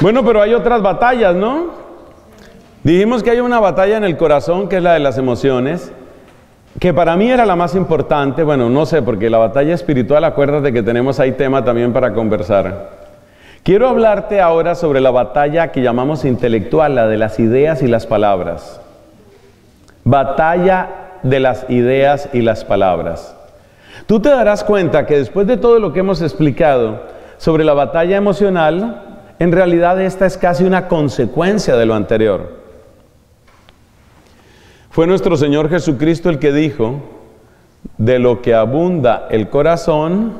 Bueno, pero hay otras batallas, ¿no? Dijimos que hay una batalla en el corazón que es la de las emociones, que para mí era la más importante, bueno, no sé, porque la batalla espiritual, acuérdate que tenemos ahí tema también para conversar. Quiero hablarte ahora sobre la batalla que llamamos intelectual, la de las ideas y las palabras. Batalla de las ideas y las palabras. Tú te darás cuenta que después de todo lo que hemos explicado sobre la batalla emocional, en realidad esta es casi una consecuencia de lo anterior. Fue nuestro Señor Jesucristo el que dijo, de lo que abunda el corazón,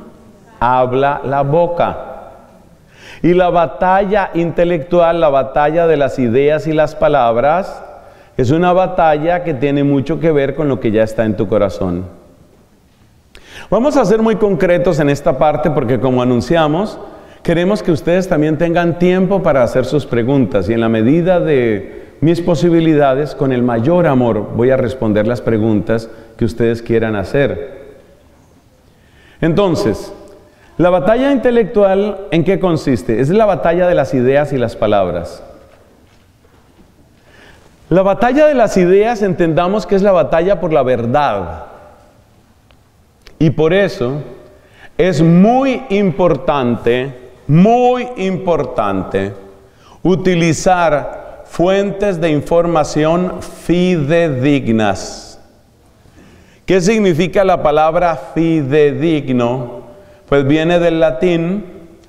habla la boca. Y la batalla intelectual, la batalla de las ideas y las palabras, es una batalla que tiene mucho que ver con lo que ya está en tu corazón. Vamos a ser muy concretos en esta parte porque como anunciamos, queremos que ustedes también tengan tiempo para hacer sus preguntas y en la medida de mis posibilidades, con el mayor amor, voy a responder las preguntas que ustedes quieran hacer. Entonces, la batalla intelectual, ¿en qué consiste? Es la batalla de las ideas y las palabras. La batalla de las ideas entendamos que es la batalla por la verdad. Y por eso es muy importante, muy importante, utilizar fuentes de información fidedignas. ¿Qué significa la palabra fidedigno? Pues viene del latín,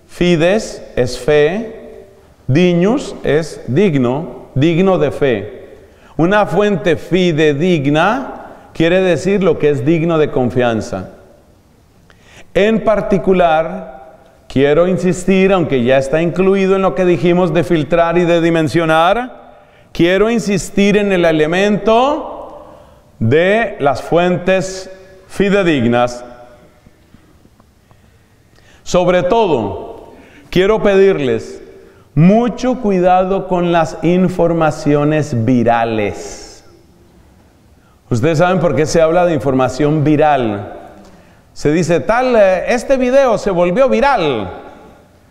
fides es fe, dignus es digno, digno de fe. Una fuente fidedigna quiere decir lo que es digno de confianza. En particular, quiero insistir, aunque ya está incluido en lo que dijimos de filtrar y de dimensionar, quiero insistir en el elemento de las fuentes fidedignas. Sobre todo, quiero pedirles mucho cuidado con las informaciones virales. Ustedes saben por qué se habla de información viral. Se dice, tal, eh, este video se volvió viral.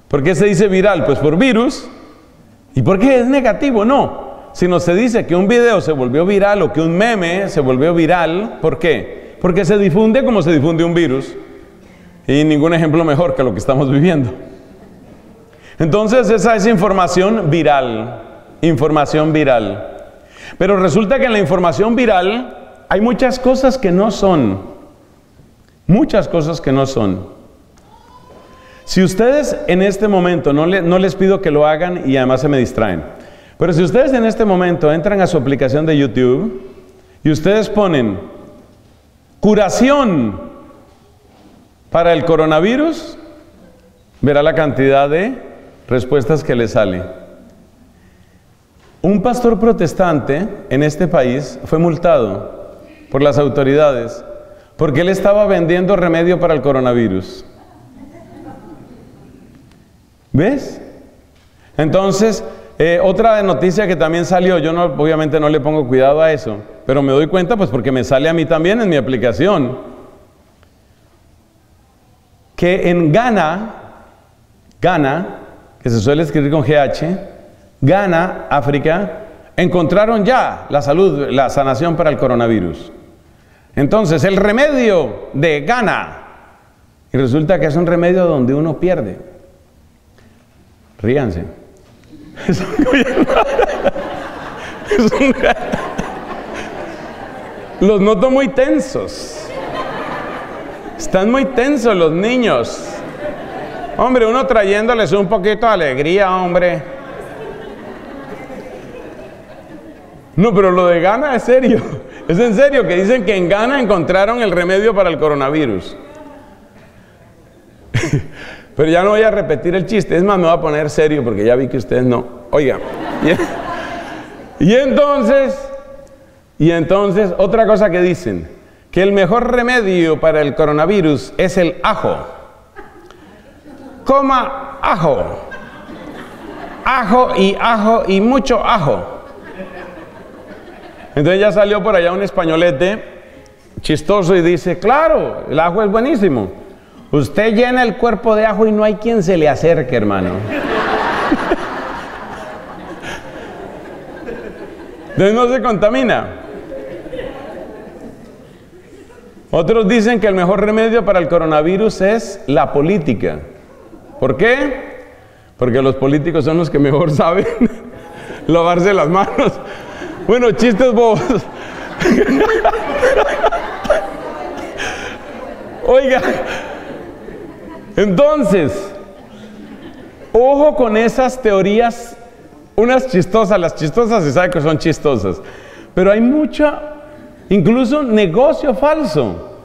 ¿Por qué se dice viral? Pues por virus. ¿Y por qué es negativo? No. Sino se dice que un video se volvió viral o que un meme se volvió viral. ¿Por qué? Porque se difunde como se difunde un virus. Y ningún ejemplo mejor que lo que estamos viviendo. Entonces esa es información viral, información viral. Pero resulta que en la información viral hay muchas cosas que no son, muchas cosas que no son. Si ustedes en este momento, no, les pido que lo hagan y además se me distraen, pero si ustedes en este momento entran a su aplicación de YouTube y ustedes ponen curación para el coronavirus, verá la cantidad de respuestas que le sale. Un pastor protestante en este país fue multado por las autoridades porque él estaba vendiendo remedio para el coronavirus. ¿Ves? Entonces, eh, otra noticia que también salió, yo no, obviamente no le pongo cuidado a eso, pero me doy cuenta pues porque me sale a mí también en mi aplicación, que en Ghana, Ghana, que se suele escribir con GH, Ghana, África, encontraron ya la salud, la sanación para el coronavirus. Entonces, el remedio de Ghana, y resulta que es un remedio donde uno pierde. Ríanse. Los noto muy tensos. Están muy tensos los niños. Hombre, uno trayéndoles un poquito de alegría, hombre. No, pero lo de Ghana es serio. Es en serio que dicen que en Ghana encontraron el remedio para el coronavirus. Pero ya no voy a repetir el chiste. Es más, me voy a poner serio porque ya vi que ustedes no. Oiga. Y entonces, y entonces, otra cosa que dicen, que el mejor remedio para el coronavirus es el ajo coma ajo. Ajo y ajo y mucho ajo. Entonces ya salió por allá un españolete chistoso y dice, claro, el ajo es buenísimo. Usted llena el cuerpo de ajo y no hay quien se le acerque, hermano. Entonces no se contamina. Otros dicen que el mejor remedio para el coronavirus es la política. ¿Por qué? Porque los políticos son los que mejor saben lavarse las manos. Bueno, chistes bobos. Oiga, entonces, ojo con esas teorías, unas chistosas, las chistosas se sabe que son chistosas, pero hay mucha, incluso negocio falso.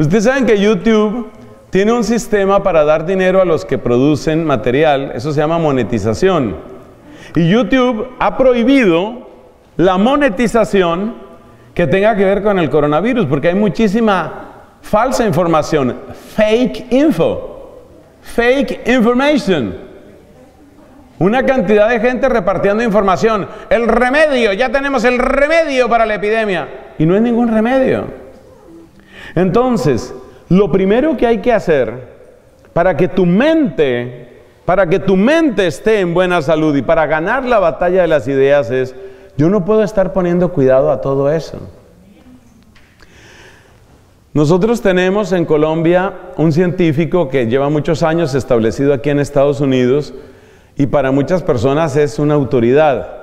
Ustedes saben que YouTube tiene un sistema para dar dinero a los que producen material, eso se llama monetización. Y YouTube ha prohibido la monetización que tenga que ver con el coronavirus, porque hay muchísima falsa información, fake info, fake information. Una cantidad de gente repartiendo información. El remedio, ya tenemos el remedio para la epidemia. Y no es ningún remedio. Entonces, lo primero que hay que hacer para que tu mente, para que tu mente esté en buena salud y para ganar la batalla de las ideas es, yo no puedo estar poniendo cuidado a todo eso. Nosotros tenemos en Colombia un científico que lleva muchos años establecido aquí en Estados Unidos y para muchas personas es una autoridad.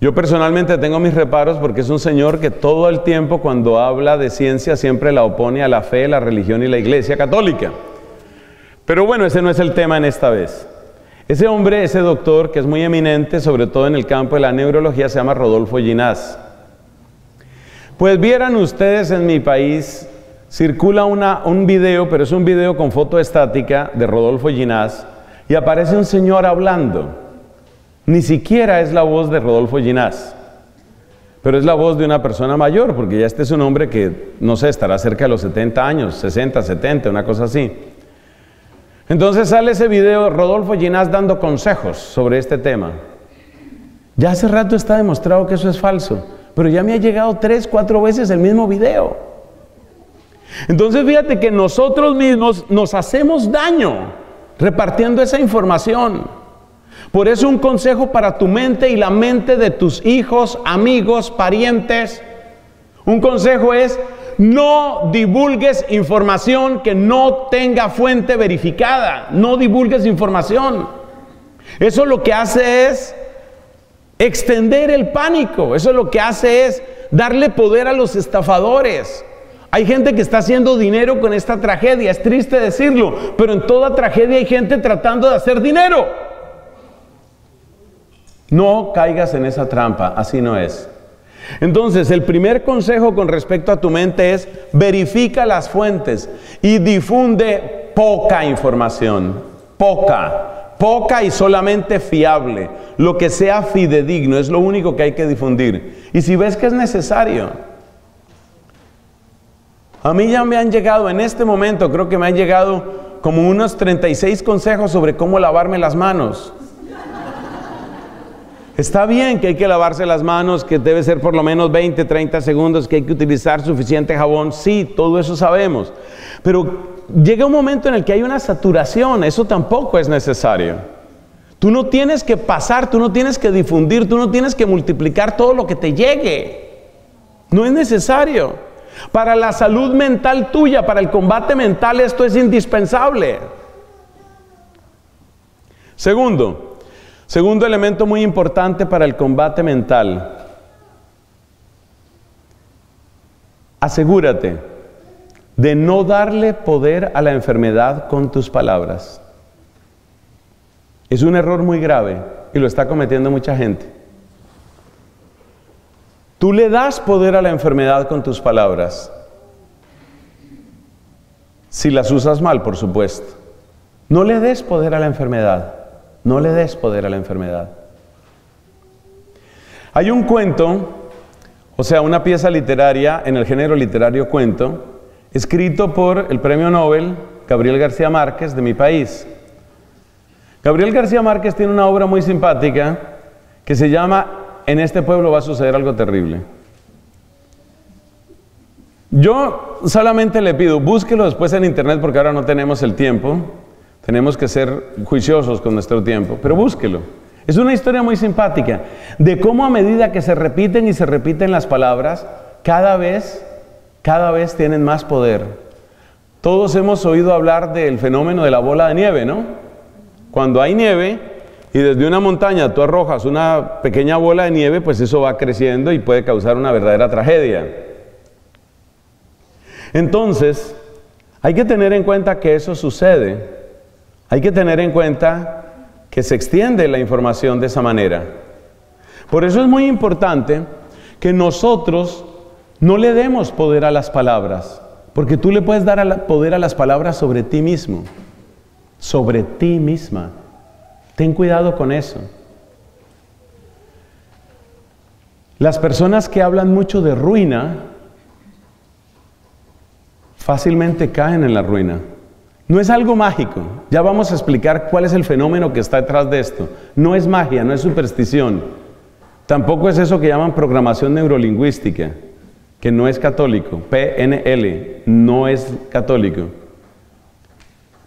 Yo personalmente tengo mis reparos porque es un señor que todo el tiempo cuando habla de ciencia siempre la opone a la fe, la religión y la iglesia católica. Pero bueno, ese no es el tema en esta vez. Ese hombre, ese doctor que es muy eminente, sobre todo en el campo de la neurología, se llama Rodolfo Ginás. Pues vieran ustedes en mi país, circula un video, pero es un video con foto estática de Rodolfo Ginás, y aparece un señor hablando. Ni siquiera es la voz de Rodolfo Ginás, pero es la voz de una persona mayor, porque ya este es un hombre que, no sé, estará cerca de los 70 años, 60, 70, una cosa así. Entonces sale ese video, Rodolfo Ginás dando consejos sobre este tema. Ya hace rato está demostrado que eso es falso pero ya me ha llegado tres, cuatro veces el mismo video. Entonces fíjate que nosotros mismos nos hacemos daño repartiendo esa información. Por eso un consejo para tu mente y la mente de tus hijos, amigos, parientes. Un consejo es no divulgues información que no tenga fuente verificada. No divulgues información. Eso lo que hace es extender el pánico. Eso lo que hace es darle poder a los estafadores. Hay gente que está haciendo dinero con esta tragedia, es triste decirlo, pero en toda tragedia hay gente tratando de hacer dinero. No caigas en esa trampa, así no es. Entonces, el primer consejo con respecto a tu mente es verifica las fuentes y difunde poca información, poca poca y solamente fiable, lo que sea fidedigno, es lo único que hay que difundir. Y si ves que es necesario, a mí ya me han llegado en este momento, creo que me han llegado como unos 36 consejos sobre cómo lavarme las manos. Está bien que hay que lavarse las manos, que debe ser por lo menos 20, 30 segundos, que hay que utilizar suficiente jabón. Sí, todo eso sabemos. Pero llega un momento en el que hay una saturación, eso tampoco es necesario. Tú no tienes que pasar, tú no tienes que difundir, tú no tienes que multiplicar todo lo que te llegue. No es necesario. Para la salud mental tuya, para el combate mental, esto es indispensable. Segundo, segundo elemento muy importante para el combate mental. Asegúrate de no darle poder a la enfermedad con tus palabras. Es un error muy grave y lo está cometiendo mucha gente. Tú le das poder a la enfermedad con tus palabras. Si las usas mal, por supuesto. No le des poder a la enfermedad. No le des poder a la enfermedad. Hay un cuento, o sea, una pieza literaria en el género literario cuento, escrito por el premio Nobel Gabriel García Márquez de mi país. Gabriel García Márquez tiene una obra muy simpática que se llama En este pueblo va a suceder algo terrible. Yo solamente le pido, búsquelo después en internet porque ahora no tenemos el tiempo, tenemos que ser juiciosos con nuestro tiempo, pero búsquelo. Es una historia muy simpática de cómo a medida que se repiten y se repiten las palabras, cada vez, cada vez tienen más poder. Todos hemos oído hablar del fenómeno de la bola de nieve, ¿no? Cuando hay nieve y desde una montaña tú arrojas una pequeña bola de nieve, pues eso va creciendo y puede causar una verdadera tragedia. Entonces, hay que tener en cuenta que eso sucede. Hay que tener en cuenta que se extiende la información de esa manera. Por eso es muy importante que nosotros no le demos poder a las palabras, porque tú le puedes dar poder a las palabras sobre ti mismo, sobre ti misma. Ten cuidado con eso. Las personas que hablan mucho de ruina fácilmente caen en la ruina. No es algo mágico. Ya vamos a explicar cuál es el fenómeno que está detrás de esto. No es magia, no es superstición. Tampoco es eso que llaman programación neurolingüística, que no es católico. PNL, no es católico.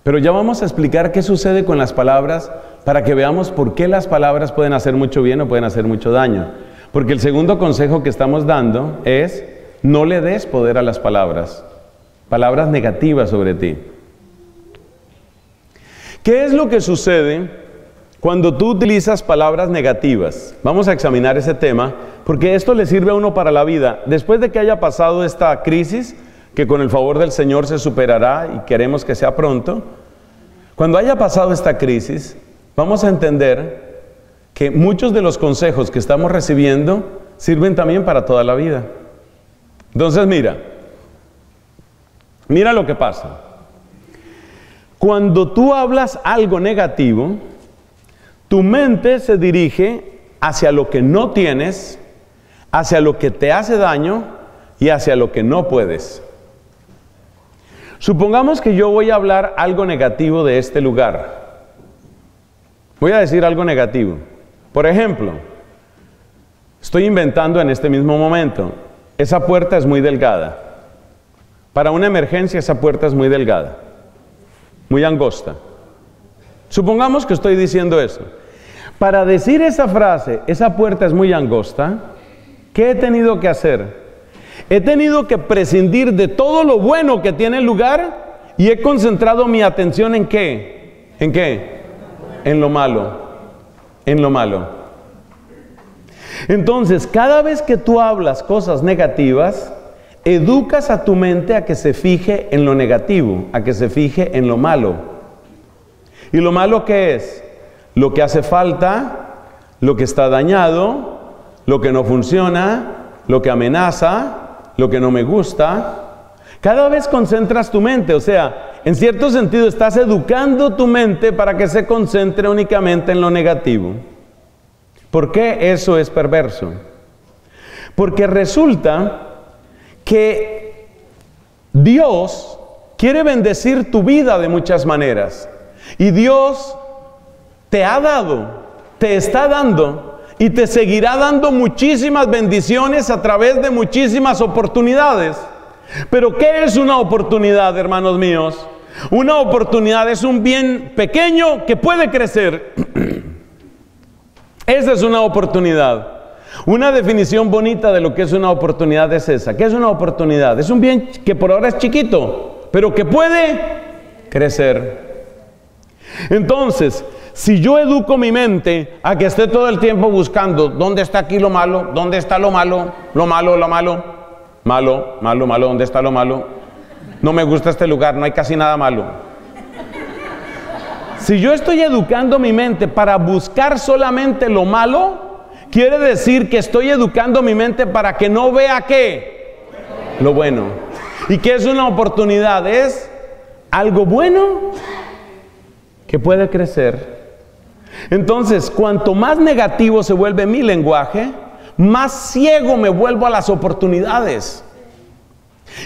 Pero ya vamos a explicar qué sucede con las palabras para que veamos por qué las palabras pueden hacer mucho bien o pueden hacer mucho daño. Porque el segundo consejo que estamos dando es no le des poder a las palabras, palabras negativas sobre ti. ¿Qué es lo que sucede cuando tú utilizas palabras negativas? Vamos a examinar ese tema porque esto le sirve a uno para la vida. Después de que haya pasado esta crisis, que con el favor del Señor se superará y queremos que sea pronto, cuando haya pasado esta crisis, vamos a entender que muchos de los consejos que estamos recibiendo sirven también para toda la vida. Entonces mira, mira lo que pasa. Cuando tú hablas algo negativo, tu mente se dirige hacia lo que no tienes, hacia lo que te hace daño y hacia lo que no puedes. Supongamos que yo voy a hablar algo negativo de este lugar. Voy a decir algo negativo. Por ejemplo, estoy inventando en este mismo momento, esa puerta es muy delgada. Para una emergencia esa puerta es muy delgada muy angosta. Supongamos que estoy diciendo eso. Para decir esa frase, esa puerta es muy angosta, ¿qué he tenido que hacer? He tenido que prescindir de todo lo bueno que tiene lugar y he concentrado mi atención en qué? ¿En qué? En lo malo. En lo malo. Entonces, cada vez que tú hablas cosas negativas, educas a tu mente a que se fije en lo negativo, a que se fije en lo malo. ¿Y lo malo qué es? Lo que hace falta, lo que está dañado, lo que no funciona, lo que amenaza, lo que no me gusta. Cada vez concentras tu mente, o sea, en cierto sentido estás educando tu mente para que se concentre únicamente en lo negativo. ¿Por qué eso es perverso? Porque resulta que Dios quiere bendecir tu vida de muchas maneras. Y Dios te ha dado, te está dando y te seguirá dando muchísimas bendiciones a través de muchísimas oportunidades. Pero ¿qué es una oportunidad, hermanos míos? Una oportunidad es un bien pequeño que puede crecer. Esa es una oportunidad. Una definición bonita de lo que es una oportunidad es esa. ¿Qué es una oportunidad? Es un bien que por ahora es chiquito, pero que puede crecer. Entonces, si yo educo mi mente a que esté todo el tiempo buscando dónde está aquí lo malo, dónde está lo malo, lo malo, lo malo, malo, malo, malo, dónde está lo malo, no me gusta este lugar, no hay casi nada malo. Si yo estoy educando mi mente para buscar solamente lo malo, Quiere decir que estoy educando mi mente para que no vea qué? Lo bueno. ¿Y qué es una oportunidad? Es algo bueno que puede crecer. Entonces, cuanto más negativo se vuelve mi lenguaje, más ciego me vuelvo a las oportunidades.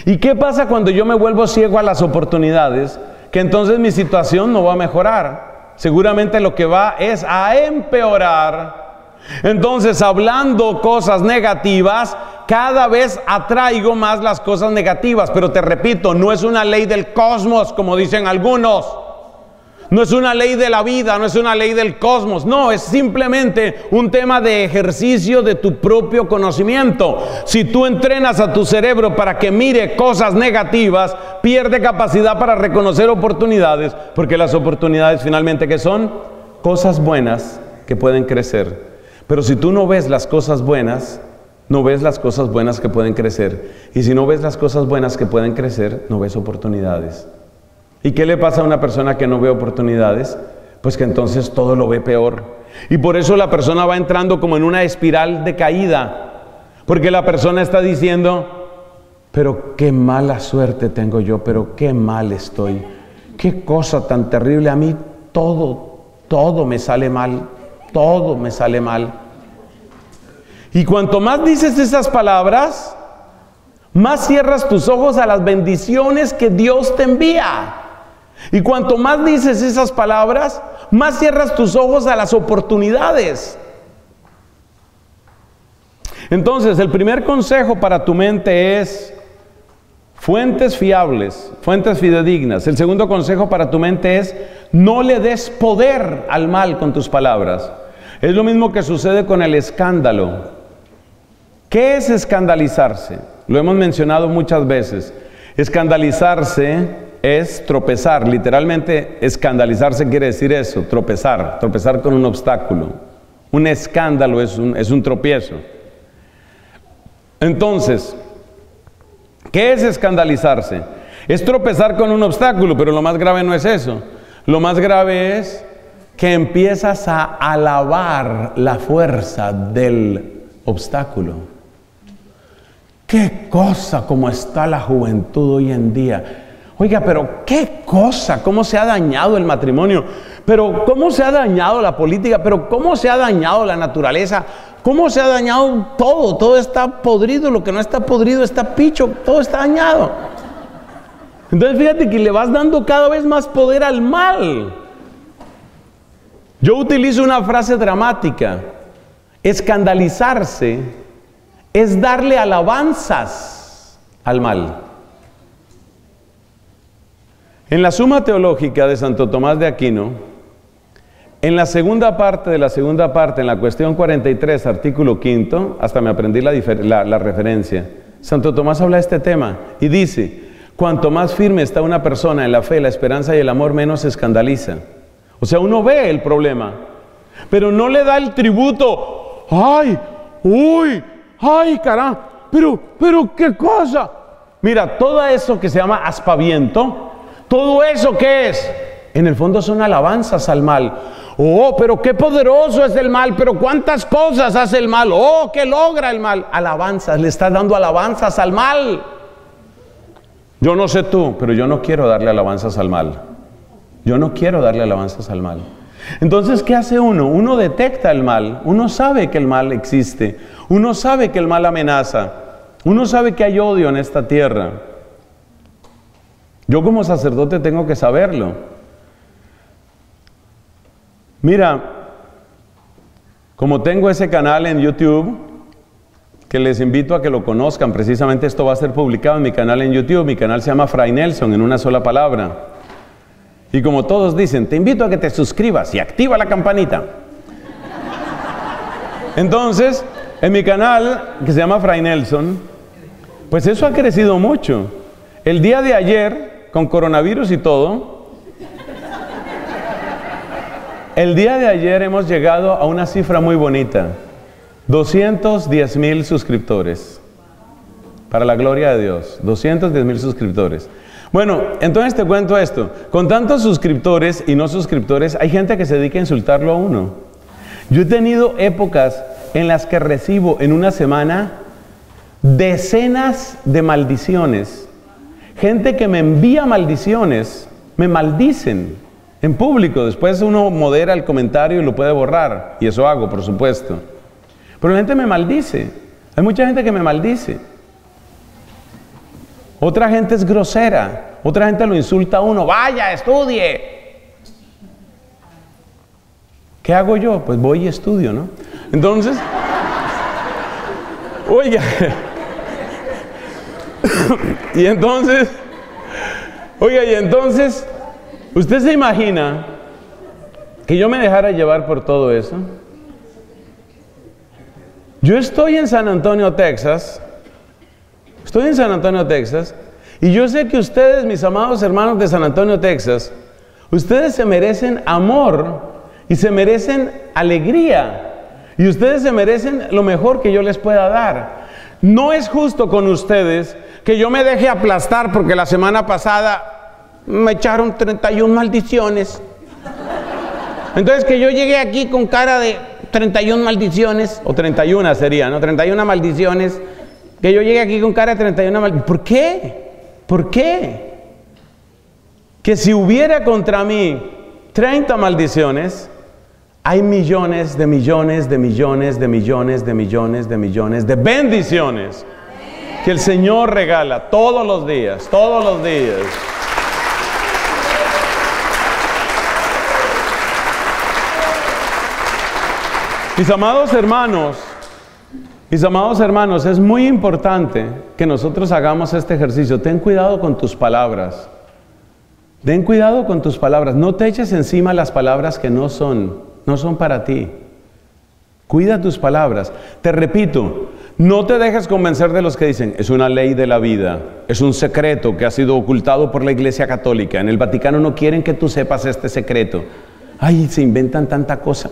¿Y qué pasa cuando yo me vuelvo ciego a las oportunidades? Que entonces mi situación no va a mejorar. Seguramente lo que va es a empeorar entonces, hablando cosas negativas, cada vez atraigo más las cosas negativas. Pero te repito, no es una ley del cosmos, como dicen algunos. No es una ley de la vida, no es una ley del cosmos, no, es simplemente un tema de ejercicio de tu propio conocimiento. Si tú entrenas a tu cerebro para que mire cosas negativas, pierde capacidad para reconocer oportunidades, porque las oportunidades finalmente que son cosas buenas que pueden crecer. Pero si tú no ves las cosas buenas, no ves las cosas buenas que pueden crecer. Y si no ves las cosas buenas que pueden crecer, no ves oportunidades. ¿Y qué le pasa a una persona que no ve oportunidades? Pues que entonces todo lo ve peor. Y por eso la persona va entrando como en una espiral de caída. Porque la persona está diciendo, pero qué mala suerte tengo yo, pero qué mal estoy. Qué cosa tan terrible. A mí todo, todo me sale mal. Todo me sale mal. Y cuanto más dices esas palabras, más cierras tus ojos a las bendiciones que Dios te envía. Y cuanto más dices esas palabras, más cierras tus ojos a las oportunidades. Entonces, el primer consejo para tu mente es fuentes fiables, fuentes fidedignas. El segundo consejo para tu mente es no le des poder al mal con tus palabras. Es lo mismo que sucede con el escándalo. ¿Qué es escandalizarse? Lo hemos mencionado muchas veces. Escandalizarse es tropezar. Literalmente, escandalizarse quiere decir eso, tropezar, tropezar con un obstáculo. Un escándalo es un, es un tropiezo. Entonces, ¿qué es escandalizarse? Es tropezar con un obstáculo, pero lo más grave no es eso. Lo más grave es que empiezas a alabar la fuerza del obstáculo. Qué cosa como está la juventud hoy en día. Oiga, pero qué cosa, cómo se ha dañado el matrimonio, pero cómo se ha dañado la política, pero cómo se ha dañado la naturaleza, cómo se ha dañado todo, todo está podrido, lo que no está podrido está picho, todo está dañado. Entonces fíjate que le vas dando cada vez más poder al mal. Yo utilizo una frase dramática, escandalizarse es darle alabanzas al mal. En la Suma Teológica de Santo Tomás de Aquino, en la segunda parte de la segunda parte, en la cuestión 43, artículo quinto, hasta me aprendí la, la referencia, Santo Tomás habla de este tema y dice, cuanto más firme está una persona en la fe, la esperanza y el amor, menos se escandaliza. O sea, uno ve el problema, pero no le da el tributo, ay, uy, ay, caramba, pero, pero, ¿qué cosa? Mira, todo eso que se llama aspaviento, todo eso que es, en el fondo son alabanzas al mal. Oh, pero qué poderoso es el mal, pero cuántas cosas hace el mal. Oh, que logra el mal. Alabanzas, le estás dando alabanzas al mal. Yo no sé tú, pero yo no quiero darle alabanzas al mal. Yo no quiero darle alabanzas al mal. Entonces, ¿qué hace uno? Uno detecta el mal, uno sabe que el mal existe, uno sabe que el mal amenaza, uno sabe que hay odio en esta tierra. Yo como sacerdote tengo que saberlo. Mira, como tengo ese canal en YouTube, que les invito a que lo conozcan, precisamente esto va a ser publicado en mi canal en YouTube, mi canal se llama Fray Nelson en una sola palabra. Y como todos dicen, te invito a que te suscribas y activa la campanita. Entonces, en mi canal, que se llama Fray Nelson, pues eso ha crecido mucho. El día de ayer con coronavirus y todo, el día de ayer hemos llegado a una cifra muy bonita, 210 mil suscriptores. Para la gloria de Dios, 210 mil suscriptores. Bueno, entonces te cuento esto. Con tantos suscriptores y no suscriptores, hay gente que se dedica a insultarlo a uno. Yo he tenido épocas en las que recibo en una semana decenas de maldiciones Gente que me envía maldiciones, me maldicen en público. Después uno modera el comentario y lo puede borrar. Y eso hago, por supuesto. Pero la gente me maldice. Hay mucha gente que me maldice. Otra gente es grosera. Otra gente lo insulta a uno. Vaya, estudie. ¿Qué hago yo? Pues voy y estudio, ¿no? Entonces, oiga, y entonces, oiga, y entonces, usted se imagina que yo me dejara llevar por todo eso. Yo estoy en San Antonio, Texas. Estoy en San Antonio, Texas. Y yo sé que ustedes, mis amados hermanos de San Antonio, Texas, ustedes se merecen amor y se merecen alegría. Y ustedes se merecen lo mejor que yo les pueda dar. No es justo con ustedes que yo me deje aplastar porque la semana pasada me echaron 31 maldiciones. Entonces que yo llegué aquí con cara de 31 maldiciones, o 31 sería, ¿no? 31 maldiciones, que yo llegué aquí con cara de 31 maldiciones. ¿Por qué? ¿Por qué? Que si hubiera contra mí 30 maldiciones, hay millones de millones de millones de millones de millones de millones de bendiciones que el Señor regala todos los días, todos los días. Mis amados hermanos, mis amados hermanos, es muy importante que nosotros hagamos este ejercicio. Ten cuidado con tus palabras. Ten cuidado con tus palabras. No te eches encima las palabras que no son, no son para ti. Cuida tus palabras. Te repito, no te dejes convencer de los que dicen, es una ley de la vida, es un secreto que ha sido ocultado por la Iglesia Católica. En el Vaticano no quieren que tú sepas este secreto. Ay, se inventan tanta cosa.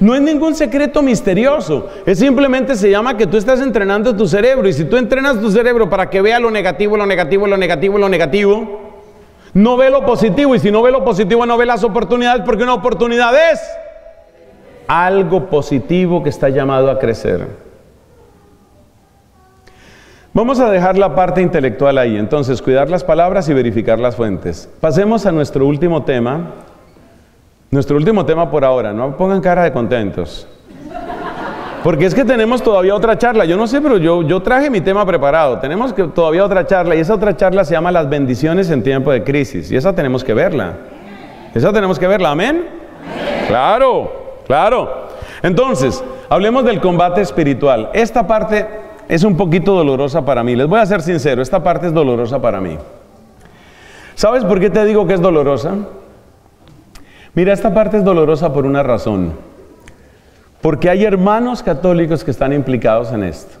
No es ningún secreto misterioso, es simplemente se llama que tú estás entrenando tu cerebro y si tú entrenas tu cerebro para que vea lo negativo, lo negativo, lo negativo, lo negativo, no ve lo positivo y si no ve lo positivo no ve las oportunidades porque una oportunidad es algo positivo que está llamado a crecer. Vamos a dejar la parte intelectual ahí, entonces cuidar las palabras y verificar las fuentes. Pasemos a nuestro último tema, nuestro último tema por ahora, no pongan cara de contentos. Porque es que tenemos todavía otra charla. Yo no sé, pero yo, yo traje mi tema preparado. Tenemos que, todavía otra charla y esa otra charla se llama Las bendiciones en tiempo de crisis. Y esa tenemos que verla. Esa tenemos que verla. ¿Amén? Claro, claro. Entonces, hablemos del combate espiritual. Esta parte es un poquito dolorosa para mí. Les voy a ser sincero, esta parte es dolorosa para mí. ¿Sabes por qué te digo que es dolorosa? Mira, esta parte es dolorosa por una razón. Porque hay hermanos católicos que están implicados en esto.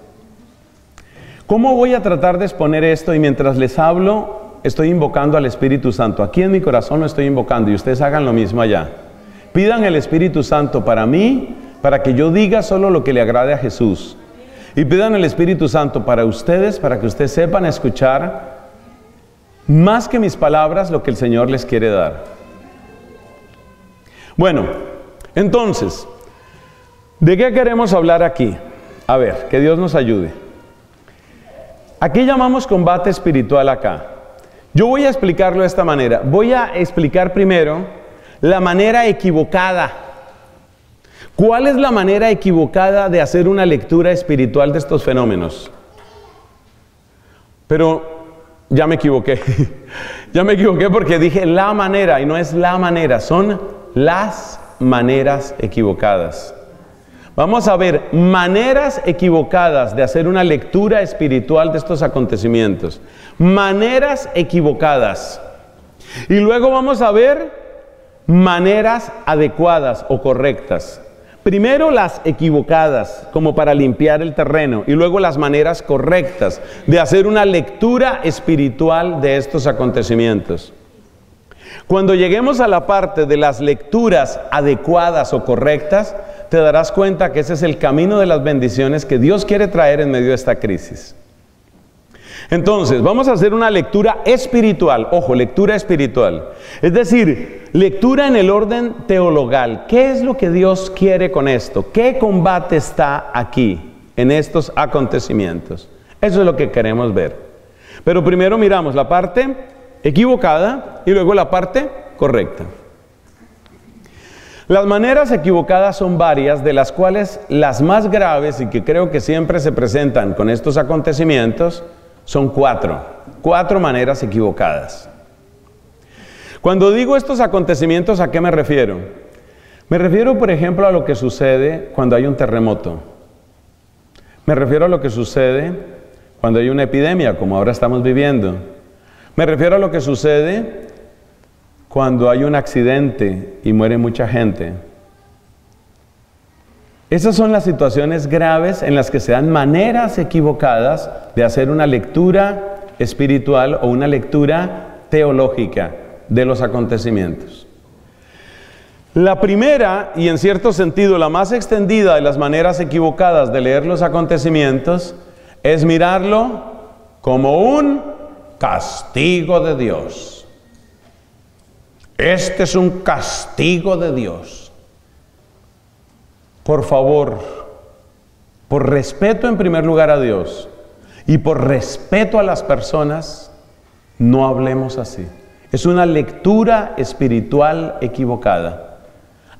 ¿Cómo voy a tratar de exponer esto y mientras les hablo estoy invocando al Espíritu Santo? Aquí en mi corazón lo estoy invocando y ustedes hagan lo mismo allá. Pidan el Espíritu Santo para mí, para que yo diga solo lo que le agrade a Jesús. Y pidan el Espíritu Santo para ustedes, para que ustedes sepan escuchar más que mis palabras lo que el Señor les quiere dar. Bueno, entonces, ¿de qué queremos hablar aquí? A ver, que Dios nos ayude. Aquí llamamos combate espiritual acá. Yo voy a explicarlo de esta manera. Voy a explicar primero la manera equivocada. ¿Cuál es la manera equivocada de hacer una lectura espiritual de estos fenómenos? Pero ya me equivoqué. ya me equivoqué porque dije la manera y no es la manera, son las maneras equivocadas. Vamos a ver maneras equivocadas de hacer una lectura espiritual de estos acontecimientos. Maneras equivocadas. Y luego vamos a ver maneras adecuadas o correctas. Primero las equivocadas, como para limpiar el terreno, y luego las maneras correctas de hacer una lectura espiritual de estos acontecimientos. Cuando lleguemos a la parte de las lecturas adecuadas o correctas, te darás cuenta que ese es el camino de las bendiciones que Dios quiere traer en medio de esta crisis. Entonces, vamos a hacer una lectura espiritual, ojo, lectura espiritual. Es decir, lectura en el orden teologal. ¿Qué es lo que Dios quiere con esto? ¿Qué combate está aquí en estos acontecimientos? Eso es lo que queremos ver. Pero primero miramos la parte equivocada y luego la parte correcta. Las maneras equivocadas son varias, de las cuales las más graves y que creo que siempre se presentan con estos acontecimientos son cuatro, cuatro maneras equivocadas. Cuando digo estos acontecimientos, ¿a qué me refiero? Me refiero, por ejemplo, a lo que sucede cuando hay un terremoto. Me refiero a lo que sucede cuando hay una epidemia, como ahora estamos viviendo. Me refiero a lo que sucede cuando hay un accidente y muere mucha gente. Esas son las situaciones graves en las que se dan maneras equivocadas de hacer una lectura espiritual o una lectura teológica de los acontecimientos. La primera, y en cierto sentido la más extendida de las maneras equivocadas de leer los acontecimientos, es mirarlo como un castigo de Dios. Este es un castigo de Dios. Por favor, por respeto en primer lugar a Dios y por respeto a las personas, no hablemos así. Es una lectura espiritual equivocada.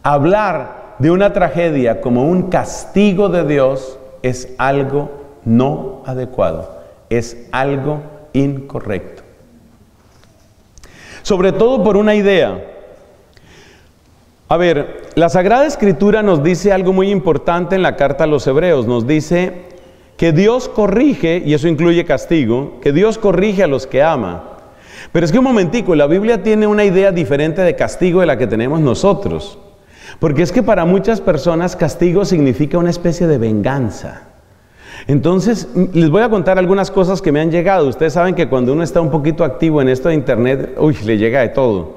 Hablar de una tragedia como un castigo de Dios es algo no adecuado, es algo incorrecto. Sobre todo por una idea. A ver, la Sagrada Escritura nos dice algo muy importante en la carta a los Hebreos. Nos dice que Dios corrige, y eso incluye castigo, que Dios corrige a los que ama. Pero es que un momentico, la Biblia tiene una idea diferente de castigo de la que tenemos nosotros. Porque es que para muchas personas castigo significa una especie de venganza. Entonces, les voy a contar algunas cosas que me han llegado. Ustedes saben que cuando uno está un poquito activo en esto de Internet, uy, le llega de todo.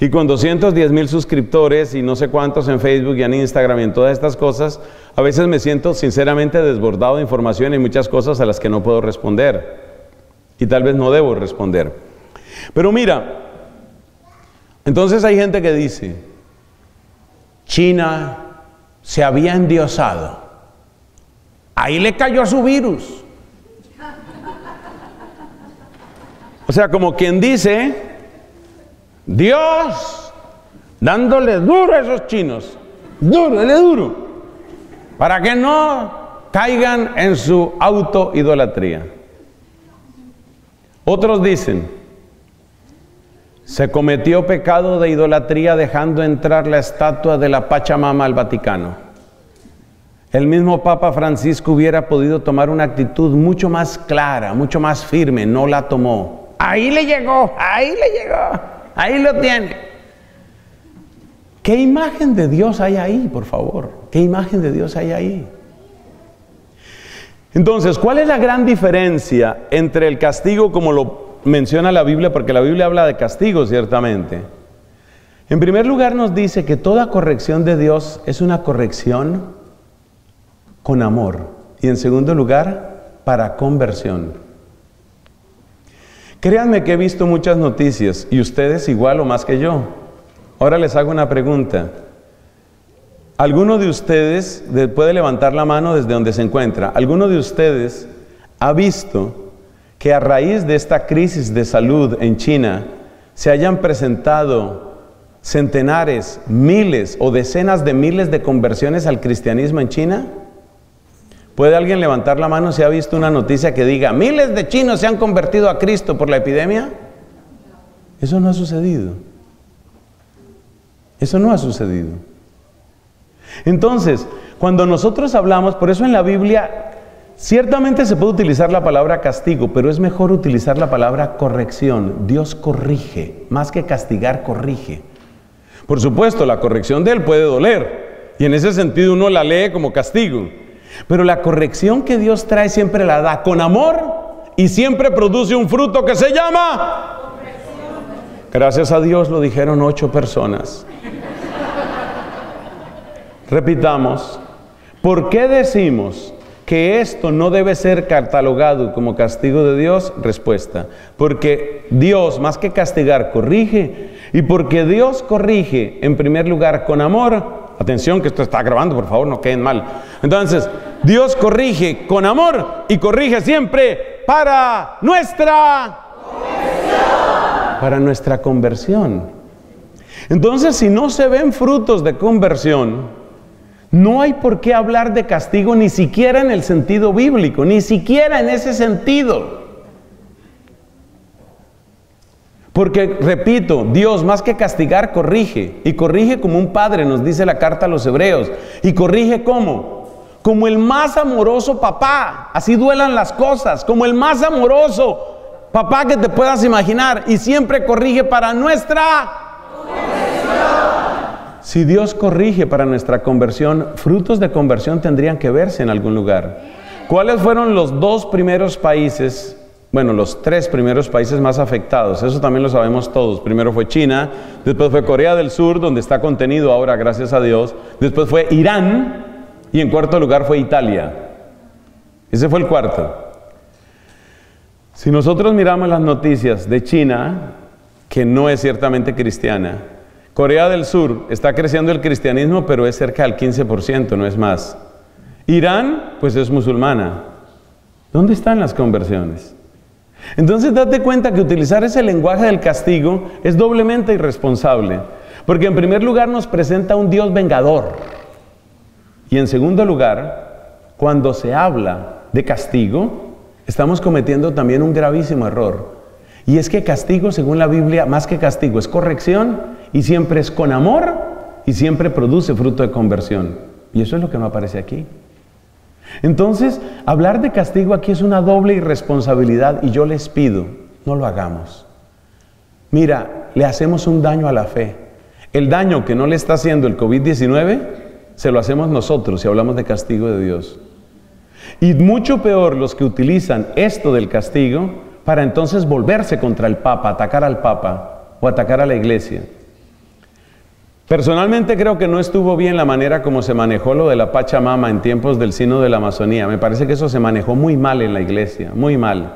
Y con 210 mil suscriptores y no sé cuántos en Facebook y en Instagram y en todas estas cosas, a veces me siento sinceramente desbordado de información y muchas cosas a las que no puedo responder. Y tal vez no debo responder. Pero mira, entonces hay gente que dice, China se había endiosado. Ahí le cayó su virus. O sea, como quien dice, Dios dándole duro a esos chinos, duro, dale duro, para que no caigan en su autoidolatría. Otros dicen, se cometió pecado de idolatría dejando entrar la estatua de la Pachamama al Vaticano. El mismo Papa Francisco hubiera podido tomar una actitud mucho más clara, mucho más firme, no la tomó. Ahí le llegó, ahí le llegó, ahí lo tiene. ¿Qué imagen de Dios hay ahí, por favor? ¿Qué imagen de Dios hay ahí? Entonces, ¿cuál es la gran diferencia entre el castigo como lo menciona la Biblia? Porque la Biblia habla de castigo, ciertamente. En primer lugar nos dice que toda corrección de Dios es una corrección con amor. Y en segundo lugar, para conversión. Créanme que he visto muchas noticias y ustedes igual o más que yo. Ahora les hago una pregunta. ¿Alguno de ustedes puede levantar la mano desde donde se encuentra? ¿Alguno de ustedes ha visto que a raíz de esta crisis de salud en China se hayan presentado centenares, miles o decenas de miles de conversiones al cristianismo en China? ¿Puede alguien levantar la mano si ha visto una noticia que diga, miles de chinos se han convertido a Cristo por la epidemia? Eso no ha sucedido. Eso no ha sucedido. Entonces, cuando nosotros hablamos, por eso en la Biblia ciertamente se puede utilizar la palabra castigo, pero es mejor utilizar la palabra corrección. Dios corrige, más que castigar, corrige. Por supuesto, la corrección de Él puede doler, y en ese sentido uno la lee como castigo. Pero la corrección que Dios trae siempre la da con amor y siempre produce un fruto que se llama... Gracias a Dios lo dijeron ocho personas. Repitamos, ¿por qué decimos que esto no debe ser catalogado como castigo de Dios? Respuesta, porque Dios más que castigar corrige y porque Dios corrige en primer lugar con amor Atención que esto está grabando, por favor, no queden mal. Entonces, Dios corrige con amor y corrige siempre para nuestra conversión. Para nuestra conversión. Entonces, si no se ven frutos de conversión, no hay por qué hablar de castigo ni siquiera en el sentido bíblico, ni siquiera en ese sentido. Porque, repito, Dios más que castigar, corrige. Y corrige como un padre, nos dice la carta a los hebreos. ¿Y corrige cómo? Como el más amoroso papá. Así duelan las cosas. Como el más amoroso papá que te puedas imaginar. Y siempre corrige para nuestra si Dios corrige para nuestra conversión, frutos de conversión tendrían que verse en algún lugar. ¿Cuáles fueron los dos primeros países bueno, los tres primeros países más afectados, eso también lo sabemos todos. Primero fue China, después fue Corea del Sur, donde está contenido ahora, gracias a Dios. Después fue Irán y en cuarto lugar fue Italia. Ese fue el cuarto. Si nosotros miramos las noticias de China, que no es ciertamente cristiana, Corea del Sur está creciendo el cristianismo, pero es cerca del 15%, no es más. Irán, pues es musulmana. ¿Dónde están las conversiones? Entonces date cuenta que utilizar ese lenguaje del castigo es doblemente irresponsable, porque en primer lugar nos presenta un Dios vengador y en segundo lugar, cuando se habla de castigo, estamos cometiendo también un gravísimo error. Y es que castigo, según la Biblia, más que castigo, es corrección y siempre es con amor y siempre produce fruto de conversión. Y eso es lo que me aparece aquí. Entonces, hablar de castigo aquí es una doble irresponsabilidad y yo les pido, no lo hagamos. Mira, le hacemos un daño a la fe. El daño que no le está haciendo el COVID-19, se lo hacemos nosotros si hablamos de castigo de Dios. Y mucho peor los que utilizan esto del castigo para entonces volverse contra el Papa, atacar al Papa o atacar a la iglesia. Personalmente creo que no estuvo bien la manera como se manejó lo de la Pachamama en tiempos del Sino de la Amazonía. Me parece que eso se manejó muy mal en la iglesia, muy mal.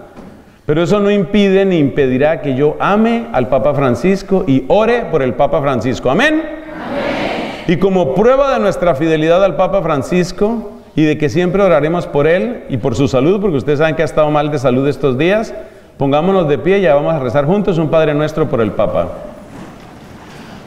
Pero eso no impide ni impedirá que yo ame al Papa Francisco y ore por el Papa Francisco. Amén. Amén. Y como prueba de nuestra fidelidad al Papa Francisco y de que siempre oraremos por él y por su salud, porque ustedes saben que ha estado mal de salud estos días, pongámonos de pie y ya vamos a rezar juntos un Padre nuestro por el Papa.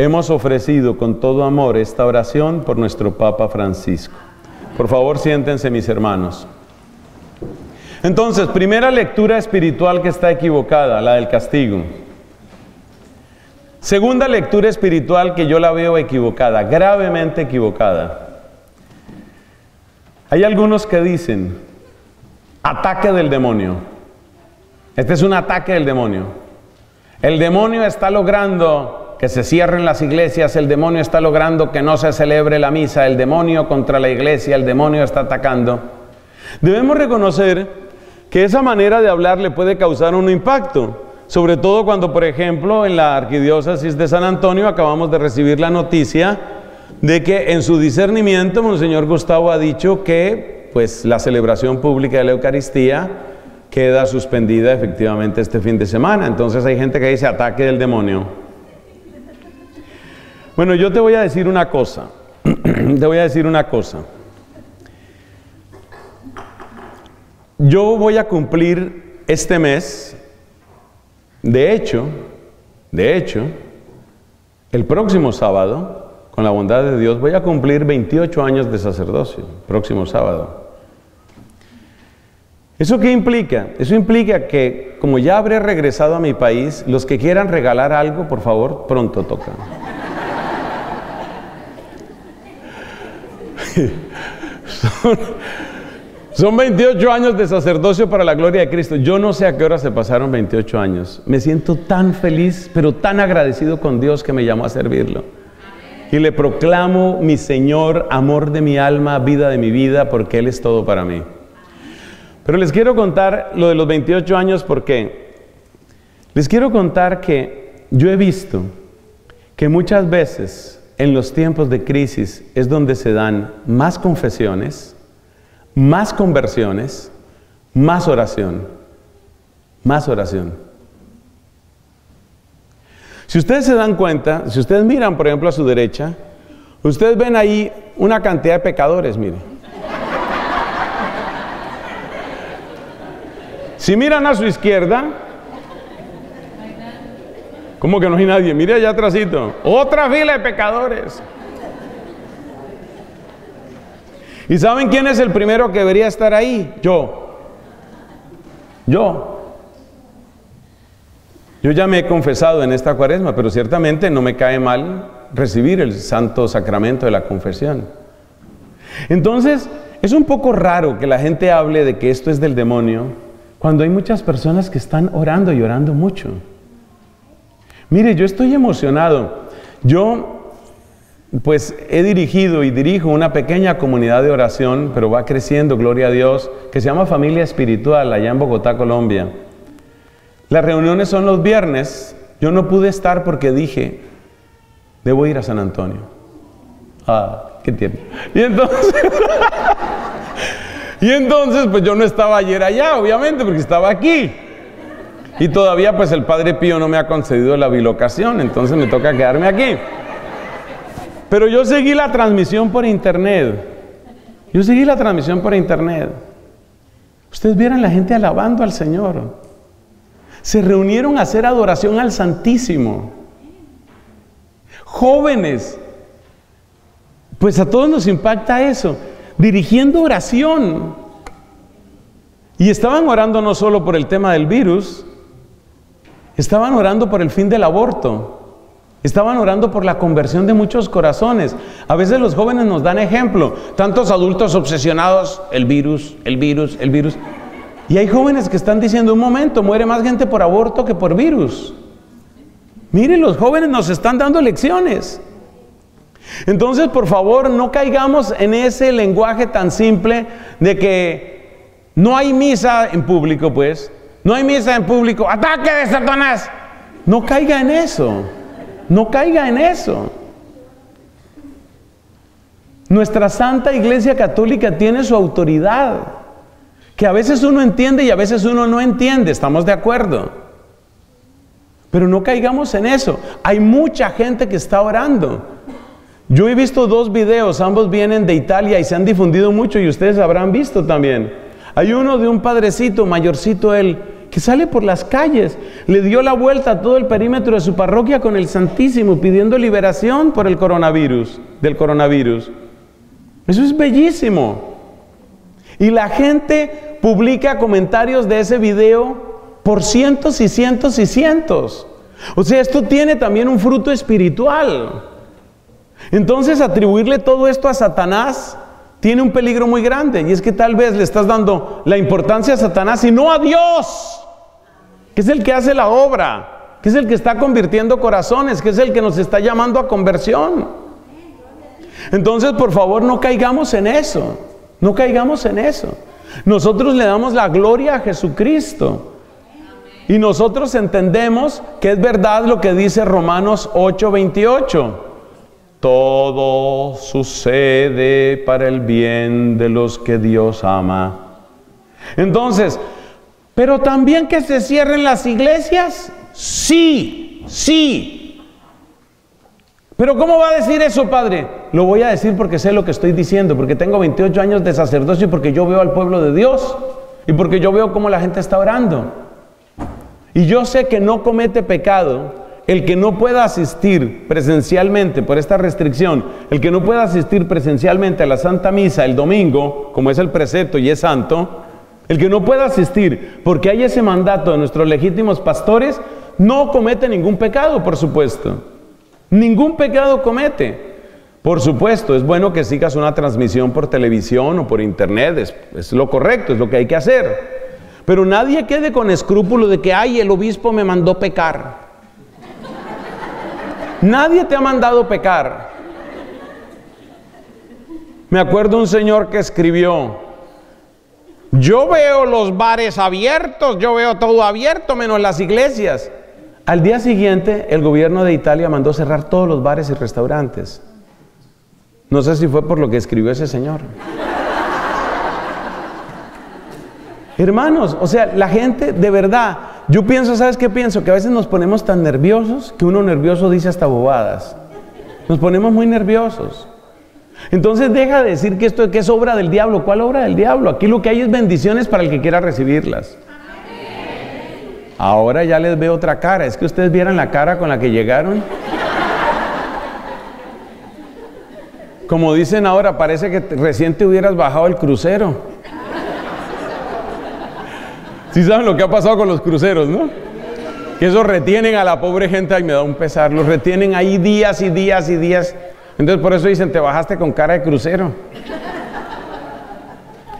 Hemos ofrecido con todo amor esta oración por nuestro Papa Francisco. Por favor, siéntense mis hermanos. Entonces, primera lectura espiritual que está equivocada, la del castigo. Segunda lectura espiritual que yo la veo equivocada, gravemente equivocada. Hay algunos que dicen, ataque del demonio. Este es un ataque del demonio. El demonio está logrando que se cierren las iglesias, el demonio está logrando que no se celebre la misa, el demonio contra la iglesia, el demonio está atacando. Debemos reconocer que esa manera de hablar le puede causar un impacto, sobre todo cuando, por ejemplo, en la arquidiócesis de San Antonio acabamos de recibir la noticia de que en su discernimiento Monseñor Gustavo ha dicho que pues la celebración pública de la Eucaristía queda suspendida efectivamente este fin de semana. Entonces hay gente que dice ataque del demonio. Bueno, yo te voy a decir una cosa. te voy a decir una cosa. Yo voy a cumplir este mes, de hecho, de hecho, el próximo sábado, con la bondad de Dios, voy a cumplir 28 años de sacerdocio, próximo sábado. ¿Eso qué implica? Eso implica que como ya habré regresado a mi país, los que quieran regalar algo, por favor, pronto tocan. son, 28 años de sacerdocio para la gloria de Cristo. Yo no sé a qué hora se pasaron 28 años. Me siento tan feliz, pero tan agradecido con Dios que me llamó a servirlo. Y le proclamo mi Señor, amor de mi alma, vida de mi vida, porque Él es todo para mí. Pero les quiero contar lo de los 28 años porque les quiero contar que yo he visto que muchas veces en los tiempos de crisis es donde se dan más confesiones, más conversiones, más oración, más oración. Si ustedes se dan cuenta, si ustedes miran, por ejemplo, a su derecha, ustedes ven ahí una cantidad de pecadores, mire. Si miran a su izquierda, ¿Cómo que no hay nadie? Mire allá atrásito. Otra fila de pecadores. ¿Y saben quién es el primero que debería estar ahí? Yo. Yo. Yo ya me he confesado en esta cuaresma, pero ciertamente no me cae mal recibir el santo sacramento de la confesión. Entonces, es un poco raro que la gente hable de que esto es del demonio cuando hay muchas personas que están orando y orando mucho. Mire, yo estoy emocionado. Yo pues he dirigido y dirijo una pequeña comunidad de oración, pero va creciendo, gloria a Dios, que se llama Familia Espiritual allá en Bogotá, Colombia. Las reuniones son los viernes. Yo no pude estar porque dije, debo ir a San Antonio. Ah, qué tiempo. Y entonces, y entonces, pues yo no estaba ayer allá, obviamente, porque estaba aquí. Y todavía, pues el Padre Pío no me ha concedido la bilocación, entonces me toca quedarme aquí. Pero yo seguí la transmisión por internet. Yo seguí la transmisión por internet. Ustedes vieran la gente alabando al Señor. Se reunieron a hacer adoración al Santísimo. Jóvenes. Pues a todos nos impacta eso. Dirigiendo oración. Y estaban orando no solo por el tema del virus, estaban orando por el fin del aborto. Estaban orando por la conversión de muchos corazones. A veces los jóvenes nos dan ejemplo. Tantos adultos obsesionados, el virus, el virus, el virus. Y hay jóvenes que están diciendo, un momento, muere más gente por aborto que por virus. Miren, los jóvenes nos están dando lecciones. Entonces, por favor, no caigamos en ese lenguaje tan simple de que no hay misa en público, pues. No hay misa en público. Ataque de Satanás. No caiga en eso. No caiga en eso. Nuestra Santa Iglesia Católica tiene su autoridad, que a veces uno entiende y a veces uno no entiende, estamos de acuerdo. Pero no caigamos en eso. Hay mucha gente que está orando. Yo he visto dos videos, ambos vienen de Italia y se han difundido mucho y ustedes habrán visto también. Hay uno de un padrecito, mayorcito él, que sale por las calles, le dio la vuelta a todo el perímetro de su parroquia con el Santísimo, pidiendo liberación por el coronavirus, del coronavirus. Eso es bellísimo. Y la gente publica comentarios de ese video por cientos y cientos y cientos. O sea, esto tiene también un fruto espiritual. Entonces, atribuirle todo esto a Satanás tiene un peligro muy grande. Y es que tal vez le estás dando la importancia a Satanás y no a Dios que es el que hace la obra, que es el que está convirtiendo corazones, que es el que nos está llamando a conversión. Entonces, por favor, no caigamos en eso, no caigamos en eso. Nosotros le damos la gloria a Jesucristo. Y nosotros entendemos que es verdad lo que dice Romanos 8:28. Todo sucede para el bien de los que Dios ama. Entonces, pero también que se cierren las iglesias, sí, sí. Pero ¿cómo va a decir eso, Padre? Lo voy a decir porque sé lo que estoy diciendo, porque tengo 28 años de sacerdocio y porque yo veo al pueblo de Dios y porque yo veo cómo la gente está orando. Y yo sé que no comete pecado el que no pueda asistir presencialmente por esta restricción, el que no pueda asistir presencialmente a la Santa Misa el domingo, como es el precepto y es santo, el que no pueda asistir porque hay ese mandato de nuestros legítimos pastores, no comete ningún pecado, por supuesto. Ningún pecado comete. Por supuesto, es bueno que sigas una transmisión por televisión o por internet, es, es, lo correcto, es lo que hay que hacer. Pero nadie quede con escrúpulo de que, ay, el obispo me mandó pecar. Nadie te ha mandado pecar. Me acuerdo un señor que escribió, yo veo los bares abiertos, yo veo todo abierto menos las iglesias. Al día siguiente, el gobierno de Italia mandó cerrar todos los bares y restaurantes. No sé si fue por lo que escribió ese señor. Hermanos, o sea, la gente de verdad, yo pienso, ¿sabes qué pienso? Que a veces nos ponemos tan nerviosos que uno nervioso dice hasta bobadas. Nos ponemos muy nerviosos. Entonces deja de decir que esto es obra del diablo. ¿Cuál obra del diablo? Aquí lo que hay es bendiciones para el que quiera recibirlas. Ahora ya les veo otra cara. Es que ustedes vieran la cara con la que llegaron. Como dicen ahora, parece que recién te hubieras bajado el crucero. Si saben lo que ha pasado con los cruceros, ¿no? Que esos retienen a la pobre gente, ay, me da un pesar, los retienen ahí días y días y días. Entonces por eso dicen, te bajaste con cara de crucero.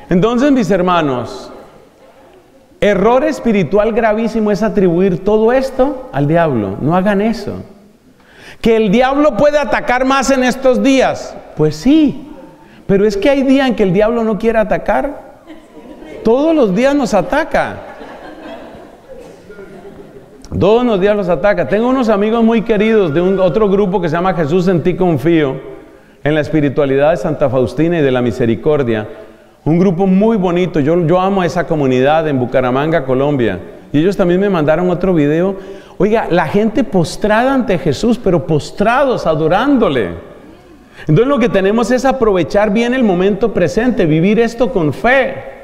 Entonces, mis hermanos, error espiritual gravísimo es atribuir todo esto al diablo. No hagan eso. Que el diablo puede atacar más en estos días. Pues sí, pero es que hay días en que el diablo no quiere atacar. Todos los días nos ataca. Todos los días los ataca. Tengo unos amigos muy queridos de un otro grupo que se llama Jesús en ti confío, en la espiritualidad de Santa Faustina y de la misericordia. Un grupo muy bonito. Yo, yo amo a esa comunidad en Bucaramanga, Colombia. Y ellos también me mandaron otro video. Oiga, la gente postrada ante Jesús, pero postrados, adorándole. Entonces lo que tenemos es aprovechar bien el momento presente, vivir esto con fe.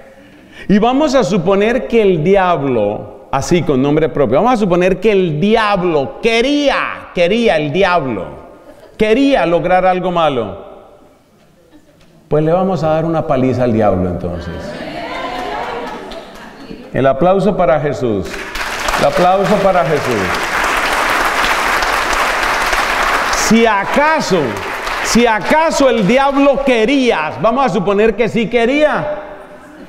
Y vamos a suponer que el diablo así con nombre propio. Vamos a suponer que el diablo quería, quería el diablo, quería lograr algo malo. Pues le vamos a dar una paliza al diablo entonces. El aplauso para Jesús. El aplauso para Jesús. Si acaso, si acaso el diablo quería, vamos a suponer que sí quería,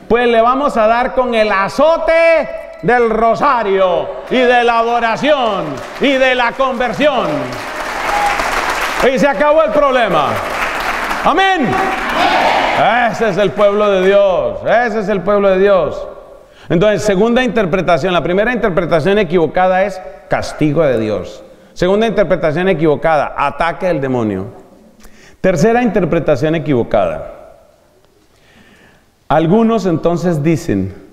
pues le vamos a dar con el azote del rosario y de la adoración y de la conversión. Y se acabó el problema. Amén. Ese es el pueblo de Dios. Ese es el pueblo de Dios. Entonces, segunda interpretación. La primera interpretación equivocada es castigo de Dios. Segunda interpretación equivocada, ataque del demonio. Tercera interpretación equivocada. Algunos entonces dicen,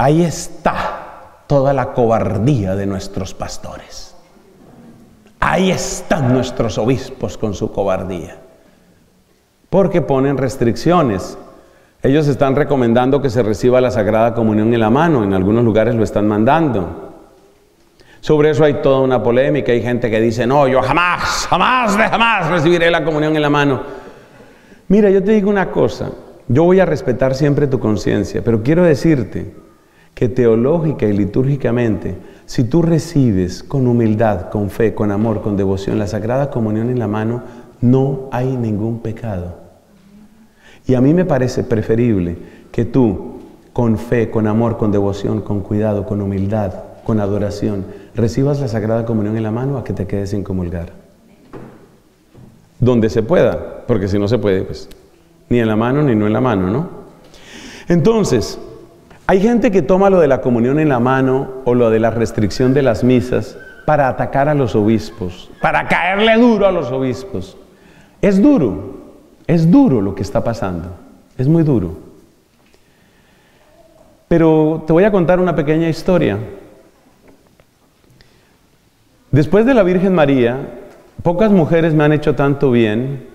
Ahí está toda la cobardía de nuestros pastores. Ahí están nuestros obispos con su cobardía. Porque ponen restricciones. Ellos están recomendando que se reciba la Sagrada Comunión en la mano. En algunos lugares lo están mandando. Sobre eso hay toda una polémica. Hay gente que dice, no, yo jamás, jamás jamás recibiré la comunión en la mano. Mira, yo te digo una cosa. Yo voy a respetar siempre tu conciencia, pero quiero decirte que teológica y litúrgicamente, si tú recibes con humildad, con fe, con amor, con devoción la Sagrada Comunión en la mano, no hay ningún pecado. Y a mí me parece preferible que tú, con fe, con amor, con devoción, con cuidado, con humildad, con adoración, recibas la Sagrada Comunión en la mano a que te quedes sin comulgar. Donde se pueda, porque si no se puede, pues ni en la mano ni no en la mano, ¿no? Entonces, hay gente que toma lo de la comunión en la mano o lo de la restricción de las misas para atacar a los obispos, para caerle duro a los obispos. Es duro, es duro lo que está pasando, es muy duro. Pero te voy a contar una pequeña historia. Después de la Virgen María, pocas mujeres me han hecho tanto bien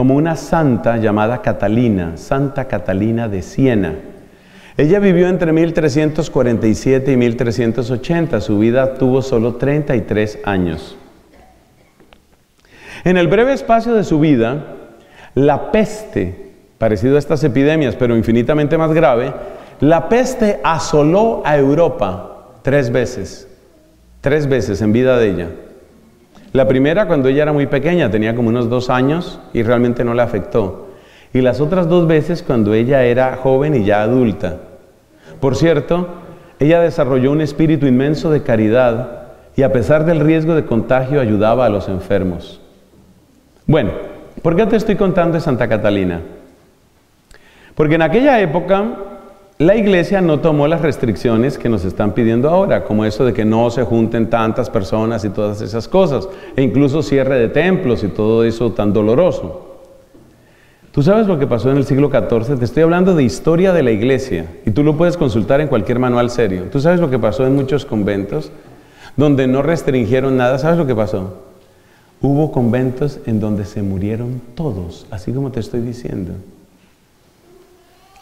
como una santa llamada Catalina, Santa Catalina de Siena. Ella vivió entre 1347 y 1380. Su vida tuvo solo 33 años. En el breve espacio de su vida, la peste, parecido a estas epidemias, pero infinitamente más grave, la peste asoló a Europa tres veces. Tres veces en vida de ella. La primera cuando ella era muy pequeña, tenía como unos dos años y realmente no la afectó. Y las otras dos veces cuando ella era joven y ya adulta. Por cierto, ella desarrolló un espíritu inmenso de caridad y a pesar del riesgo de contagio ayudaba a los enfermos. Bueno, ¿por qué te estoy contando de Santa Catalina? Porque en aquella época la iglesia no tomó las restricciones que nos están pidiendo ahora, como eso de que no se junten tantas personas y todas esas cosas, e incluso cierre de templos y todo eso tan doloroso. ¿Tú sabes lo que pasó en el siglo XIV? Te estoy hablando de historia de la iglesia y tú lo puedes consultar en cualquier manual serio. ¿Tú sabes lo que pasó en muchos conventos donde no restringieron nada? ¿Sabes lo que pasó? Hubo conventos en donde se murieron todos, así como te estoy diciendo.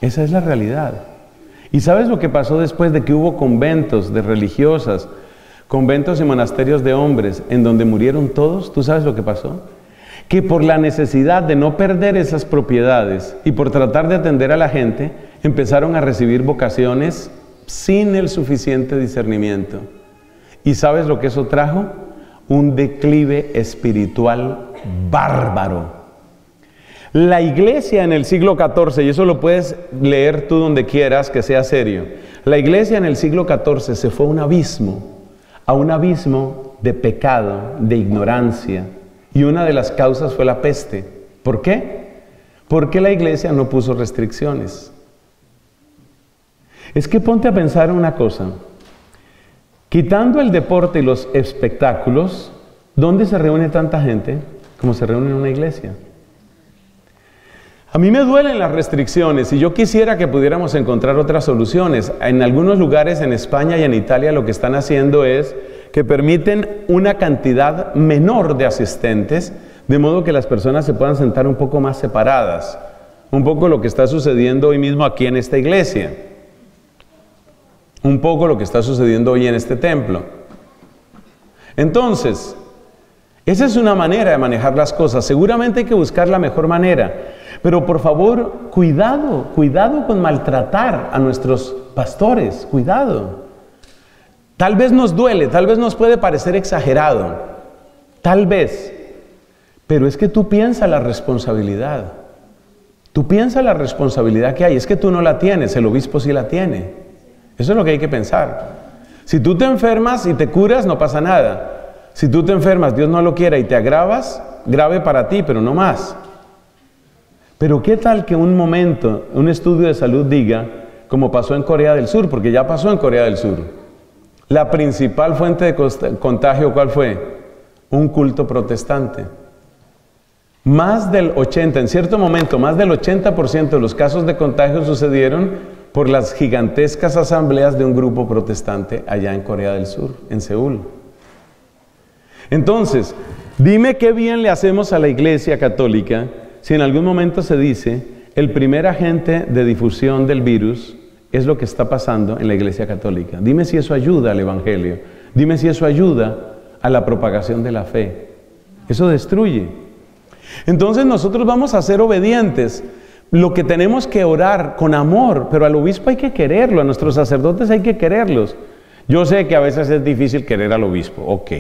Esa es la realidad. ¿Y sabes lo que pasó después de que hubo conventos de religiosas, conventos y monasterios de hombres en donde murieron todos? ¿Tú sabes lo que pasó? Que por la necesidad de no perder esas propiedades y por tratar de atender a la gente, empezaron a recibir vocaciones sin el suficiente discernimiento. ¿Y sabes lo que eso trajo? Un declive espiritual bárbaro. La iglesia en el siglo XIV, y eso lo puedes leer tú donde quieras, que sea serio, la iglesia en el siglo XIV se fue a un abismo, a un abismo de pecado, de ignorancia, y una de las causas fue la peste. ¿Por qué? Porque la iglesia no puso restricciones. Es que ponte a pensar una cosa. Quitando el deporte y los espectáculos, ¿dónde se reúne tanta gente como se reúne en una iglesia? A mí me duelen las restricciones y yo quisiera que pudiéramos encontrar otras soluciones. En algunos lugares en España y en Italia lo que están haciendo es que permiten una cantidad menor de asistentes, de modo que las personas se puedan sentar un poco más separadas. Un poco lo que está sucediendo hoy mismo aquí en esta iglesia. Un poco lo que está sucediendo hoy en este templo. Entonces, esa es una manera de manejar las cosas. Seguramente hay que buscar la mejor manera. Pero por favor, cuidado, cuidado con maltratar a nuestros pastores, cuidado. Tal vez nos duele, tal vez nos puede parecer exagerado, tal vez, pero es que tú piensas la responsabilidad. Tú piensas la responsabilidad que hay, es que tú no la tienes, el obispo sí la tiene. Eso es lo que hay que pensar. Si tú te enfermas y te curas, no pasa nada. Si tú te enfermas, Dios no lo quiera y te agravas, grave para ti, pero no más. Pero ¿qué tal que un momento, un estudio de salud diga, como pasó en Corea del Sur, porque ya pasó en Corea del Sur, la principal fuente de contagio, ¿cuál fue? Un culto protestante. Más del 80, en cierto momento, más del 80% de los casos de contagio sucedieron por las gigantescas asambleas de un grupo protestante allá en Corea del Sur, en Seúl. Entonces, dime qué bien le hacemos a la Iglesia Católica si en algún momento se dice, el primer agente de difusión del virus es lo que está pasando en la Iglesia Católica. Dime si eso ayuda al Evangelio. Dime si eso ayuda a la propagación de la fe. Eso destruye. Entonces nosotros vamos a ser obedientes. Lo que tenemos que orar con amor, pero al obispo hay que quererlo, a nuestros sacerdotes hay que quererlos. Yo sé que a veces es difícil querer al obispo, ok.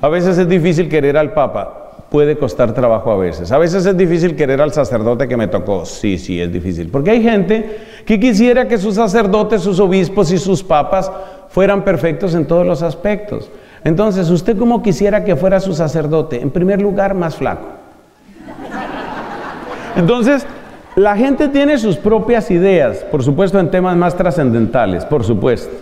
A veces es difícil querer al papa, puede costar trabajo a veces. A veces es difícil querer al sacerdote que me tocó. Sí, sí, es difícil. Porque hay gente que quisiera que sus sacerdotes, sus obispos y sus papas fueran perfectos en todos los aspectos. Entonces, ¿usted cómo quisiera que fuera su sacerdote? En primer lugar, más flaco. Entonces, la gente tiene sus propias ideas, por supuesto en temas más trascendentales, por supuesto.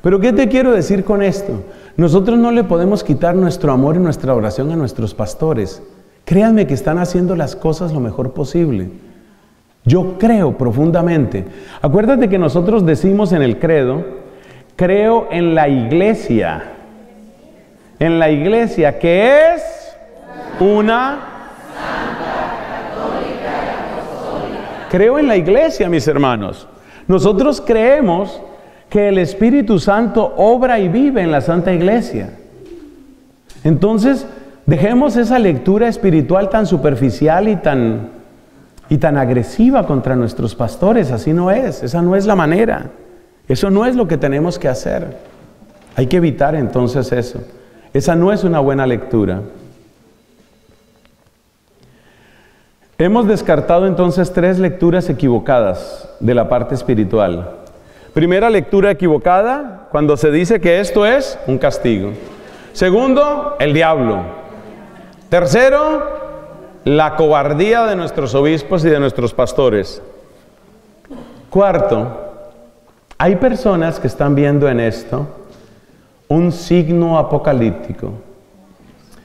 Pero ¿qué te quiero decir con esto? Nosotros no le podemos quitar nuestro amor y nuestra oración a nuestros pastores. Créanme que están haciendo las cosas lo mejor posible. Yo creo profundamente. Acuérdate que nosotros decimos en el credo, creo en la iglesia. En la iglesia que es una... Creo en la iglesia, mis hermanos. Nosotros creemos que el Espíritu Santo obra y vive en la Santa Iglesia. Entonces, dejemos esa lectura espiritual tan superficial y tan, y tan agresiva contra nuestros pastores. Así no es, esa no es la manera. Eso no es lo que tenemos que hacer. Hay que evitar entonces eso. Esa no es una buena lectura. Hemos descartado entonces tres lecturas equivocadas de la parte espiritual. Primera lectura equivocada, cuando se dice que esto es un castigo. Segundo, el diablo. Tercero, la cobardía de nuestros obispos y de nuestros pastores. Cuarto, hay personas que están viendo en esto un signo apocalíptico.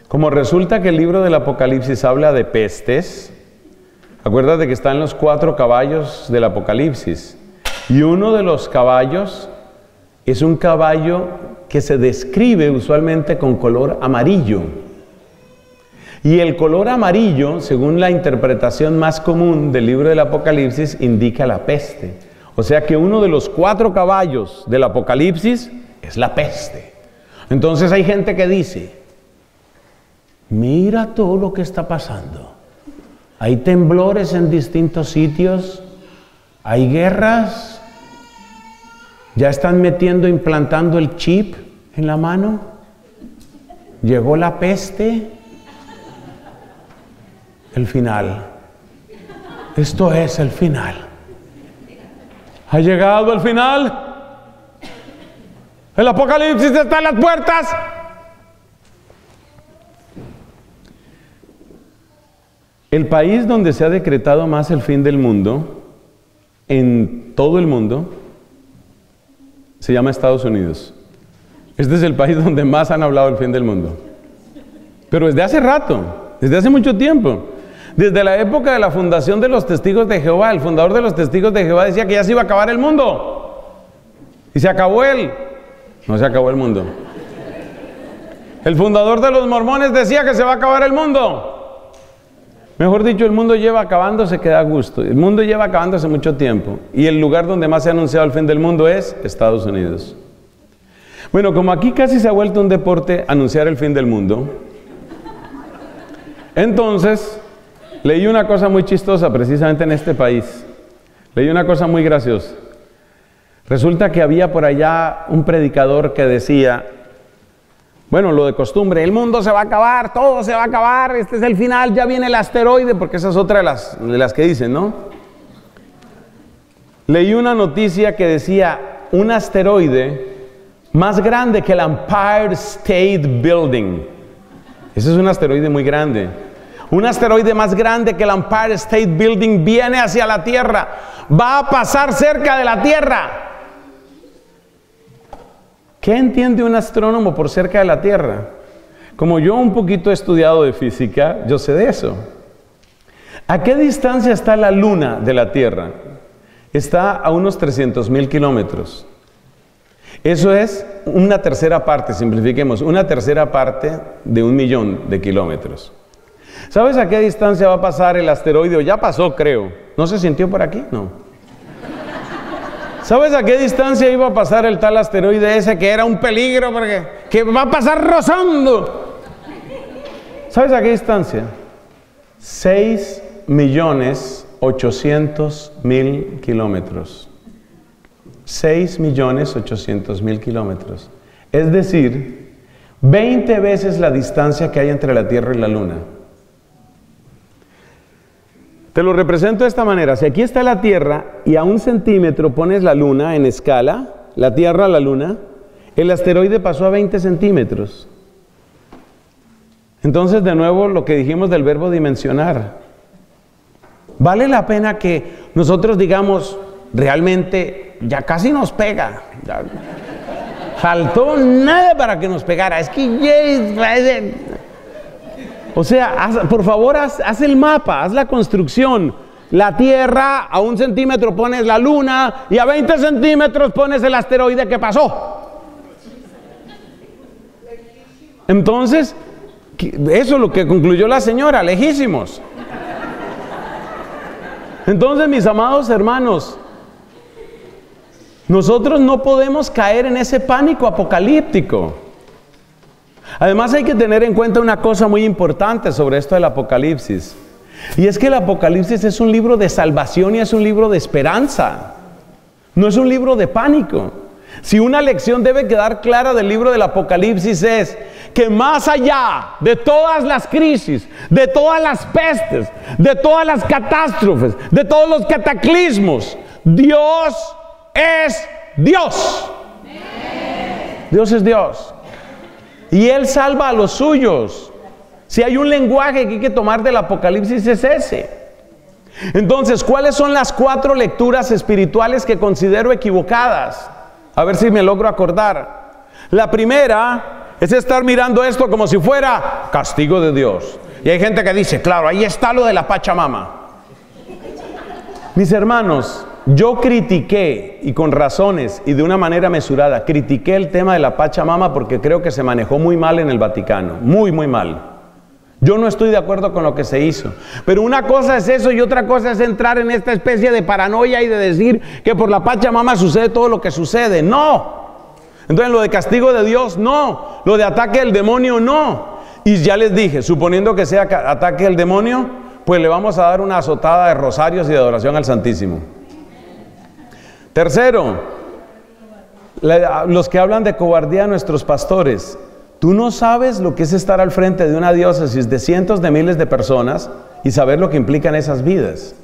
Como resulta que el libro del Apocalipsis habla de pestes, acuérdate que están los cuatro caballos del Apocalipsis. Y uno de los caballos es un caballo que se describe usualmente con color amarillo. Y el color amarillo, según la interpretación más común del libro del Apocalipsis, indica la peste. O sea que uno de los cuatro caballos del Apocalipsis es la peste. Entonces hay gente que dice, mira todo lo que está pasando. Hay temblores en distintos sitios, hay guerras, ya están metiendo, implantando el chip en la mano, llegó la peste, el final. Esto es el final. Ha llegado el final. El apocalipsis está en las puertas. El país donde se ha decretado más el fin del mundo, en todo el mundo, se llama Estados Unidos. Este es el país donde más han hablado del fin del mundo. Pero desde hace rato, desde hace mucho tiempo. Desde la época de la fundación de los testigos de Jehová, el fundador de los testigos de Jehová decía que ya se iba a acabar el mundo. Y se acabó él. No se acabó el mundo. El fundador de los mormones decía que se va a acabar el mundo. Mejor dicho, el mundo lleva acabándose que da gusto. El mundo lleva acabándose mucho tiempo. Y el lugar donde más se ha anunciado el fin del mundo es Estados Unidos. Bueno, como aquí casi se ha vuelto un deporte anunciar el fin del mundo, entonces leí una cosa muy chistosa precisamente en este país. Leí una cosa muy graciosa. Resulta que había por allá un predicador que decía, bueno, lo de costumbre, el mundo se va a acabar, todo se va a acabar, este es el final, ya viene el asteroide, porque esa es otra de las, de las que dicen, ¿no? Leí una noticia que decía, un asteroide más grande que el Empire State Building. Ese es un asteroide muy grande. Un asteroide más grande que el Empire State Building viene hacia la Tierra. Va a pasar cerca de la Tierra. ¿Qué entiende un astrónomo por cerca de la Tierra? Como yo un poquito he estudiado de física, yo sé de eso. ¿A qué distancia está la Luna de la Tierra? Está a unos 300 mil kilómetros. Eso es una tercera parte, simplifiquemos, una tercera parte de un millón de kilómetros. ¿Sabes a qué distancia va a pasar el asteroide? Ya pasó, creo. ¿No se sintió por aquí? No. ¿Sabes a qué distancia iba a pasar el tal asteroide ese que era un peligro porque que va a pasar rozando? ¿Sabes a qué distancia? 6 millones 800 mil kilómetros. 6 millones 800 mil kilómetros. Es decir, 20 veces la distancia que hay entre la Tierra y la Luna. Te lo represento de esta manera. Si aquí está la Tierra y a un centímetro pones la Luna en escala, la Tierra a la Luna, el asteroide pasó a 20 centímetros. Entonces, de nuevo, lo que dijimos del verbo dimensionar. Vale la pena que nosotros digamos, realmente ya casi nos pega. faltó nada para que nos pegara. Es que o sea, por favor, haz, el mapa, haz la construcción. La Tierra, a un centímetro pones la Luna y a 20 centímetros pones el asteroide que pasó. Entonces, eso es lo que concluyó la señora, lejísimos. Entonces, mis amados hermanos, nosotros no podemos caer en ese pánico apocalíptico. Además hay que tener en cuenta una cosa muy importante sobre esto del Apocalipsis. Y es que el Apocalipsis es un libro de salvación y es un libro de esperanza. No es un libro de pánico. Si una lección debe quedar clara del libro del Apocalipsis es que más allá de todas las crisis, de todas las pestes, de todas las catástrofes, de todos los cataclismos, Dios es Dios. Dios es Dios. Y Él salva a los suyos. Si hay un lenguaje que hay que tomar del Apocalipsis es ese. Entonces, ¿cuáles son las cuatro lecturas espirituales que considero equivocadas? A ver si me logro acordar. La primera es estar mirando esto como si fuera castigo de Dios. Y hay gente que dice, claro, ahí está lo de la Pachamama. Mis hermanos, yo critiqué, y con razones y de una manera mesurada, critiqué el tema de la Pachamama porque creo que se manejó muy mal en el Vaticano, muy, muy mal. Yo no estoy de acuerdo con lo que se hizo. Pero una cosa es eso y otra cosa es entrar en esta especie de paranoia y de decir que por la Pachamama sucede todo lo que sucede. No. Entonces lo de castigo de Dios, no. Lo de ataque del demonio, no. Y ya les dije, suponiendo que sea ataque del demonio, pues le vamos a dar una azotada de rosarios y de adoración al Santísimo. Tercero, los que hablan de cobardía a nuestros pastores. Tú no sabes lo que es estar al frente de una diócesis de cientos de miles de personas y saber lo que implican esas vidas.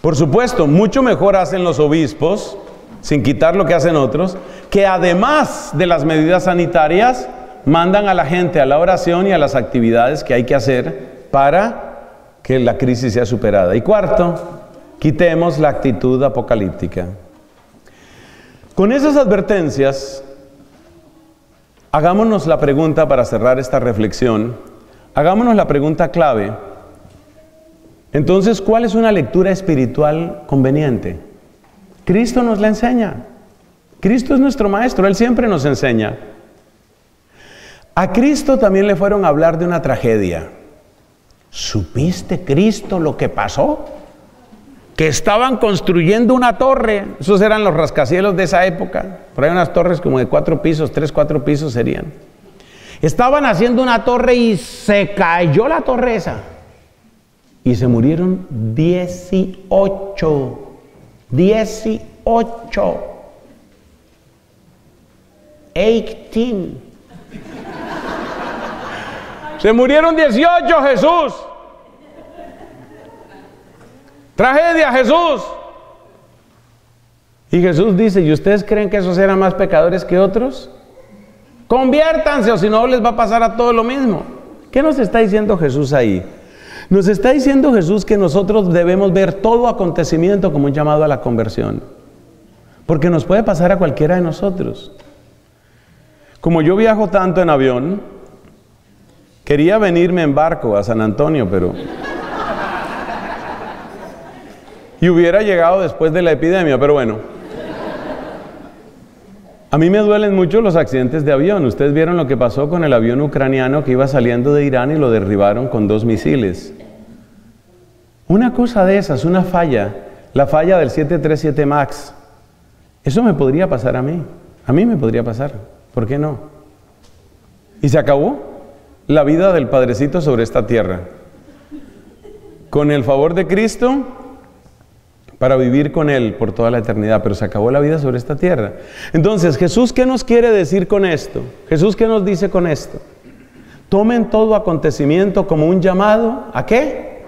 Por supuesto, mucho mejor hacen los obispos, sin quitar lo que hacen otros, que además de las medidas sanitarias, mandan a la gente a la oración y a las actividades que hay que hacer para que la crisis sea superada. Y cuarto, quitemos la actitud apocalíptica. Con esas advertencias, hagámonos la pregunta para cerrar esta reflexión, hagámonos la pregunta clave. Entonces, ¿cuál es una lectura espiritual conveniente? Cristo nos la enseña. Cristo es nuestro maestro, Él siempre nos enseña. A Cristo también le fueron a hablar de una tragedia. ¿Supiste Cristo lo que pasó? Que estaban construyendo una torre, esos eran los rascacielos de esa época, por ahí unas torres como de cuatro pisos, tres, cuatro pisos serían. Estaban haciendo una torre y se cayó la torre esa. Y se murieron 18. 18. 18. Se murieron 18, Jesús. Tragedia, Jesús. Y Jesús dice, ¿y ustedes creen que esos eran más pecadores que otros? Conviértanse o si no les va a pasar a todo lo mismo. ¿Qué nos está diciendo Jesús ahí? Nos está diciendo Jesús que nosotros debemos ver todo acontecimiento como un llamado a la conversión. Porque nos puede pasar a cualquiera de nosotros. Como yo viajo tanto en avión, quería venirme en barco a San Antonio, pero y hubiera llegado después de la epidemia, pero bueno. A mí me duelen mucho los accidentes de avión. Ustedes vieron lo que pasó con el avión ucraniano que iba saliendo de Irán y lo derribaron con dos misiles. Una cosa de esas, una falla, la falla del 737 MAX, eso me podría pasar a mí. A mí me podría pasar. ¿Por qué no? Y se acabó la vida del Padrecito sobre esta tierra. Con el favor de Cristo, para vivir con Él por toda la eternidad, pero se acabó la vida sobre esta tierra. Entonces, Jesús, ¿qué nos quiere decir con esto? Jesús, ¿qué nos dice con esto? Tomen todo acontecimiento como un llamado, ¿a qué?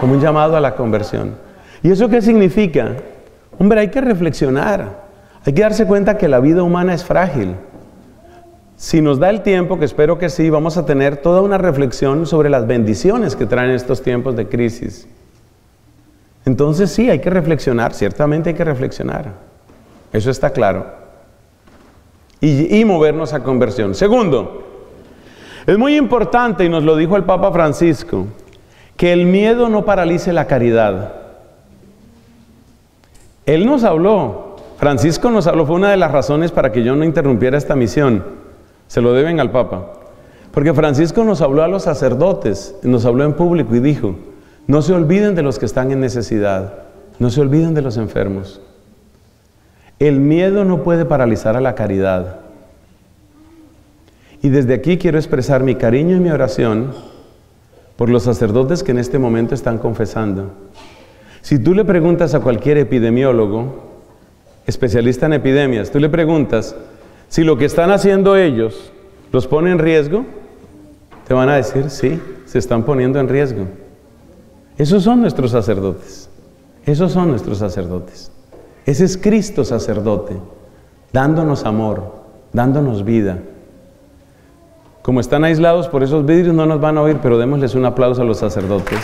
Como un llamado a la conversión. ¿Y eso qué significa? Hombre, hay que reflexionar, hay que darse cuenta que la vida humana es frágil. Si nos da el tiempo, que espero que sí, vamos a tener toda una reflexión sobre las bendiciones que traen estos tiempos de crisis. Entonces sí, hay que reflexionar, ciertamente hay que reflexionar. Eso está claro. Y, movernos a conversión. Segundo, es muy importante, y nos lo dijo el Papa Francisco, que el miedo no paralice la caridad. Él nos habló, Francisco nos habló, fue una de las razones para que yo no interrumpiera esta misión. Se lo deben al Papa. Porque Francisco nos habló a los sacerdotes, nos habló en público y dijo, no se olviden de los que están en necesidad. No se olviden de los enfermos. El miedo no puede paralizar a la caridad. Y desde aquí quiero expresar mi cariño y mi oración por los sacerdotes que en este momento están confesando. Si tú le preguntas a cualquier epidemiólogo, especialista en epidemias, tú le preguntas si lo que están haciendo ellos los pone en riesgo, te van a decir, sí, se están poniendo en riesgo. Esos son nuestros sacerdotes. Esos son nuestros sacerdotes. Ese es Cristo sacerdote, dándonos amor, dándonos vida. Como están aislados por esos vidrios no nos van a oír, pero démosles un aplauso a los sacerdotes.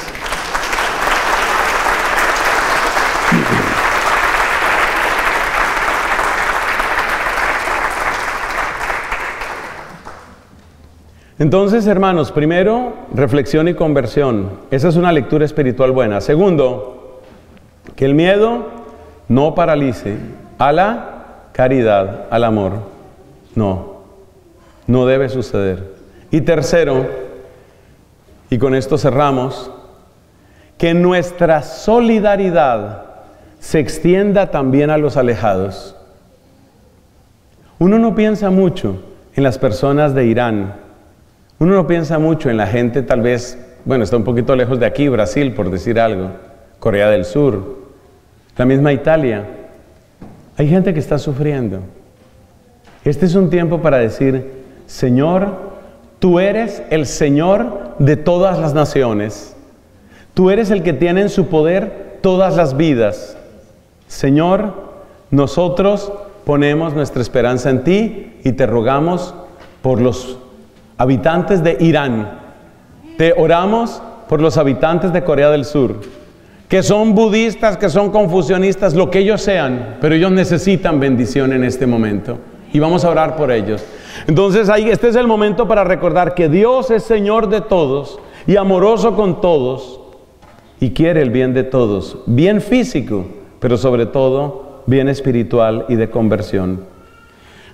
Entonces, hermanos, primero, reflexión y conversión. Esa es una lectura espiritual buena. Segundo, que el miedo no paralice a la caridad, al amor. No, no debe suceder. Y tercero, y con esto cerramos, que nuestra solidaridad se extienda también a los alejados. Uno no piensa mucho en las personas de Irán, uno no piensa mucho en la gente tal vez, bueno, está un poquito lejos de aquí, Brasil, por decir algo, Corea del Sur, la misma Italia. Hay gente que está sufriendo. Este es un tiempo para decir, Señor, tú eres el Señor de todas las naciones. Tú eres el que tiene en su poder todas las vidas. Señor, nosotros ponemos nuestra esperanza en ti y te rogamos por los habitantes de Irán. Te oramos por los habitantes de Corea del Sur, que son budistas, que son confusionistas, lo que ellos sean, pero ellos necesitan bendición en este momento. Y vamos a orar por ellos. Entonces, ahí, este es el momento para recordar que Dios es Señor de todos y amoroso con todos y quiere el bien de todos, bien físico, pero sobre todo bien espiritual y de conversión.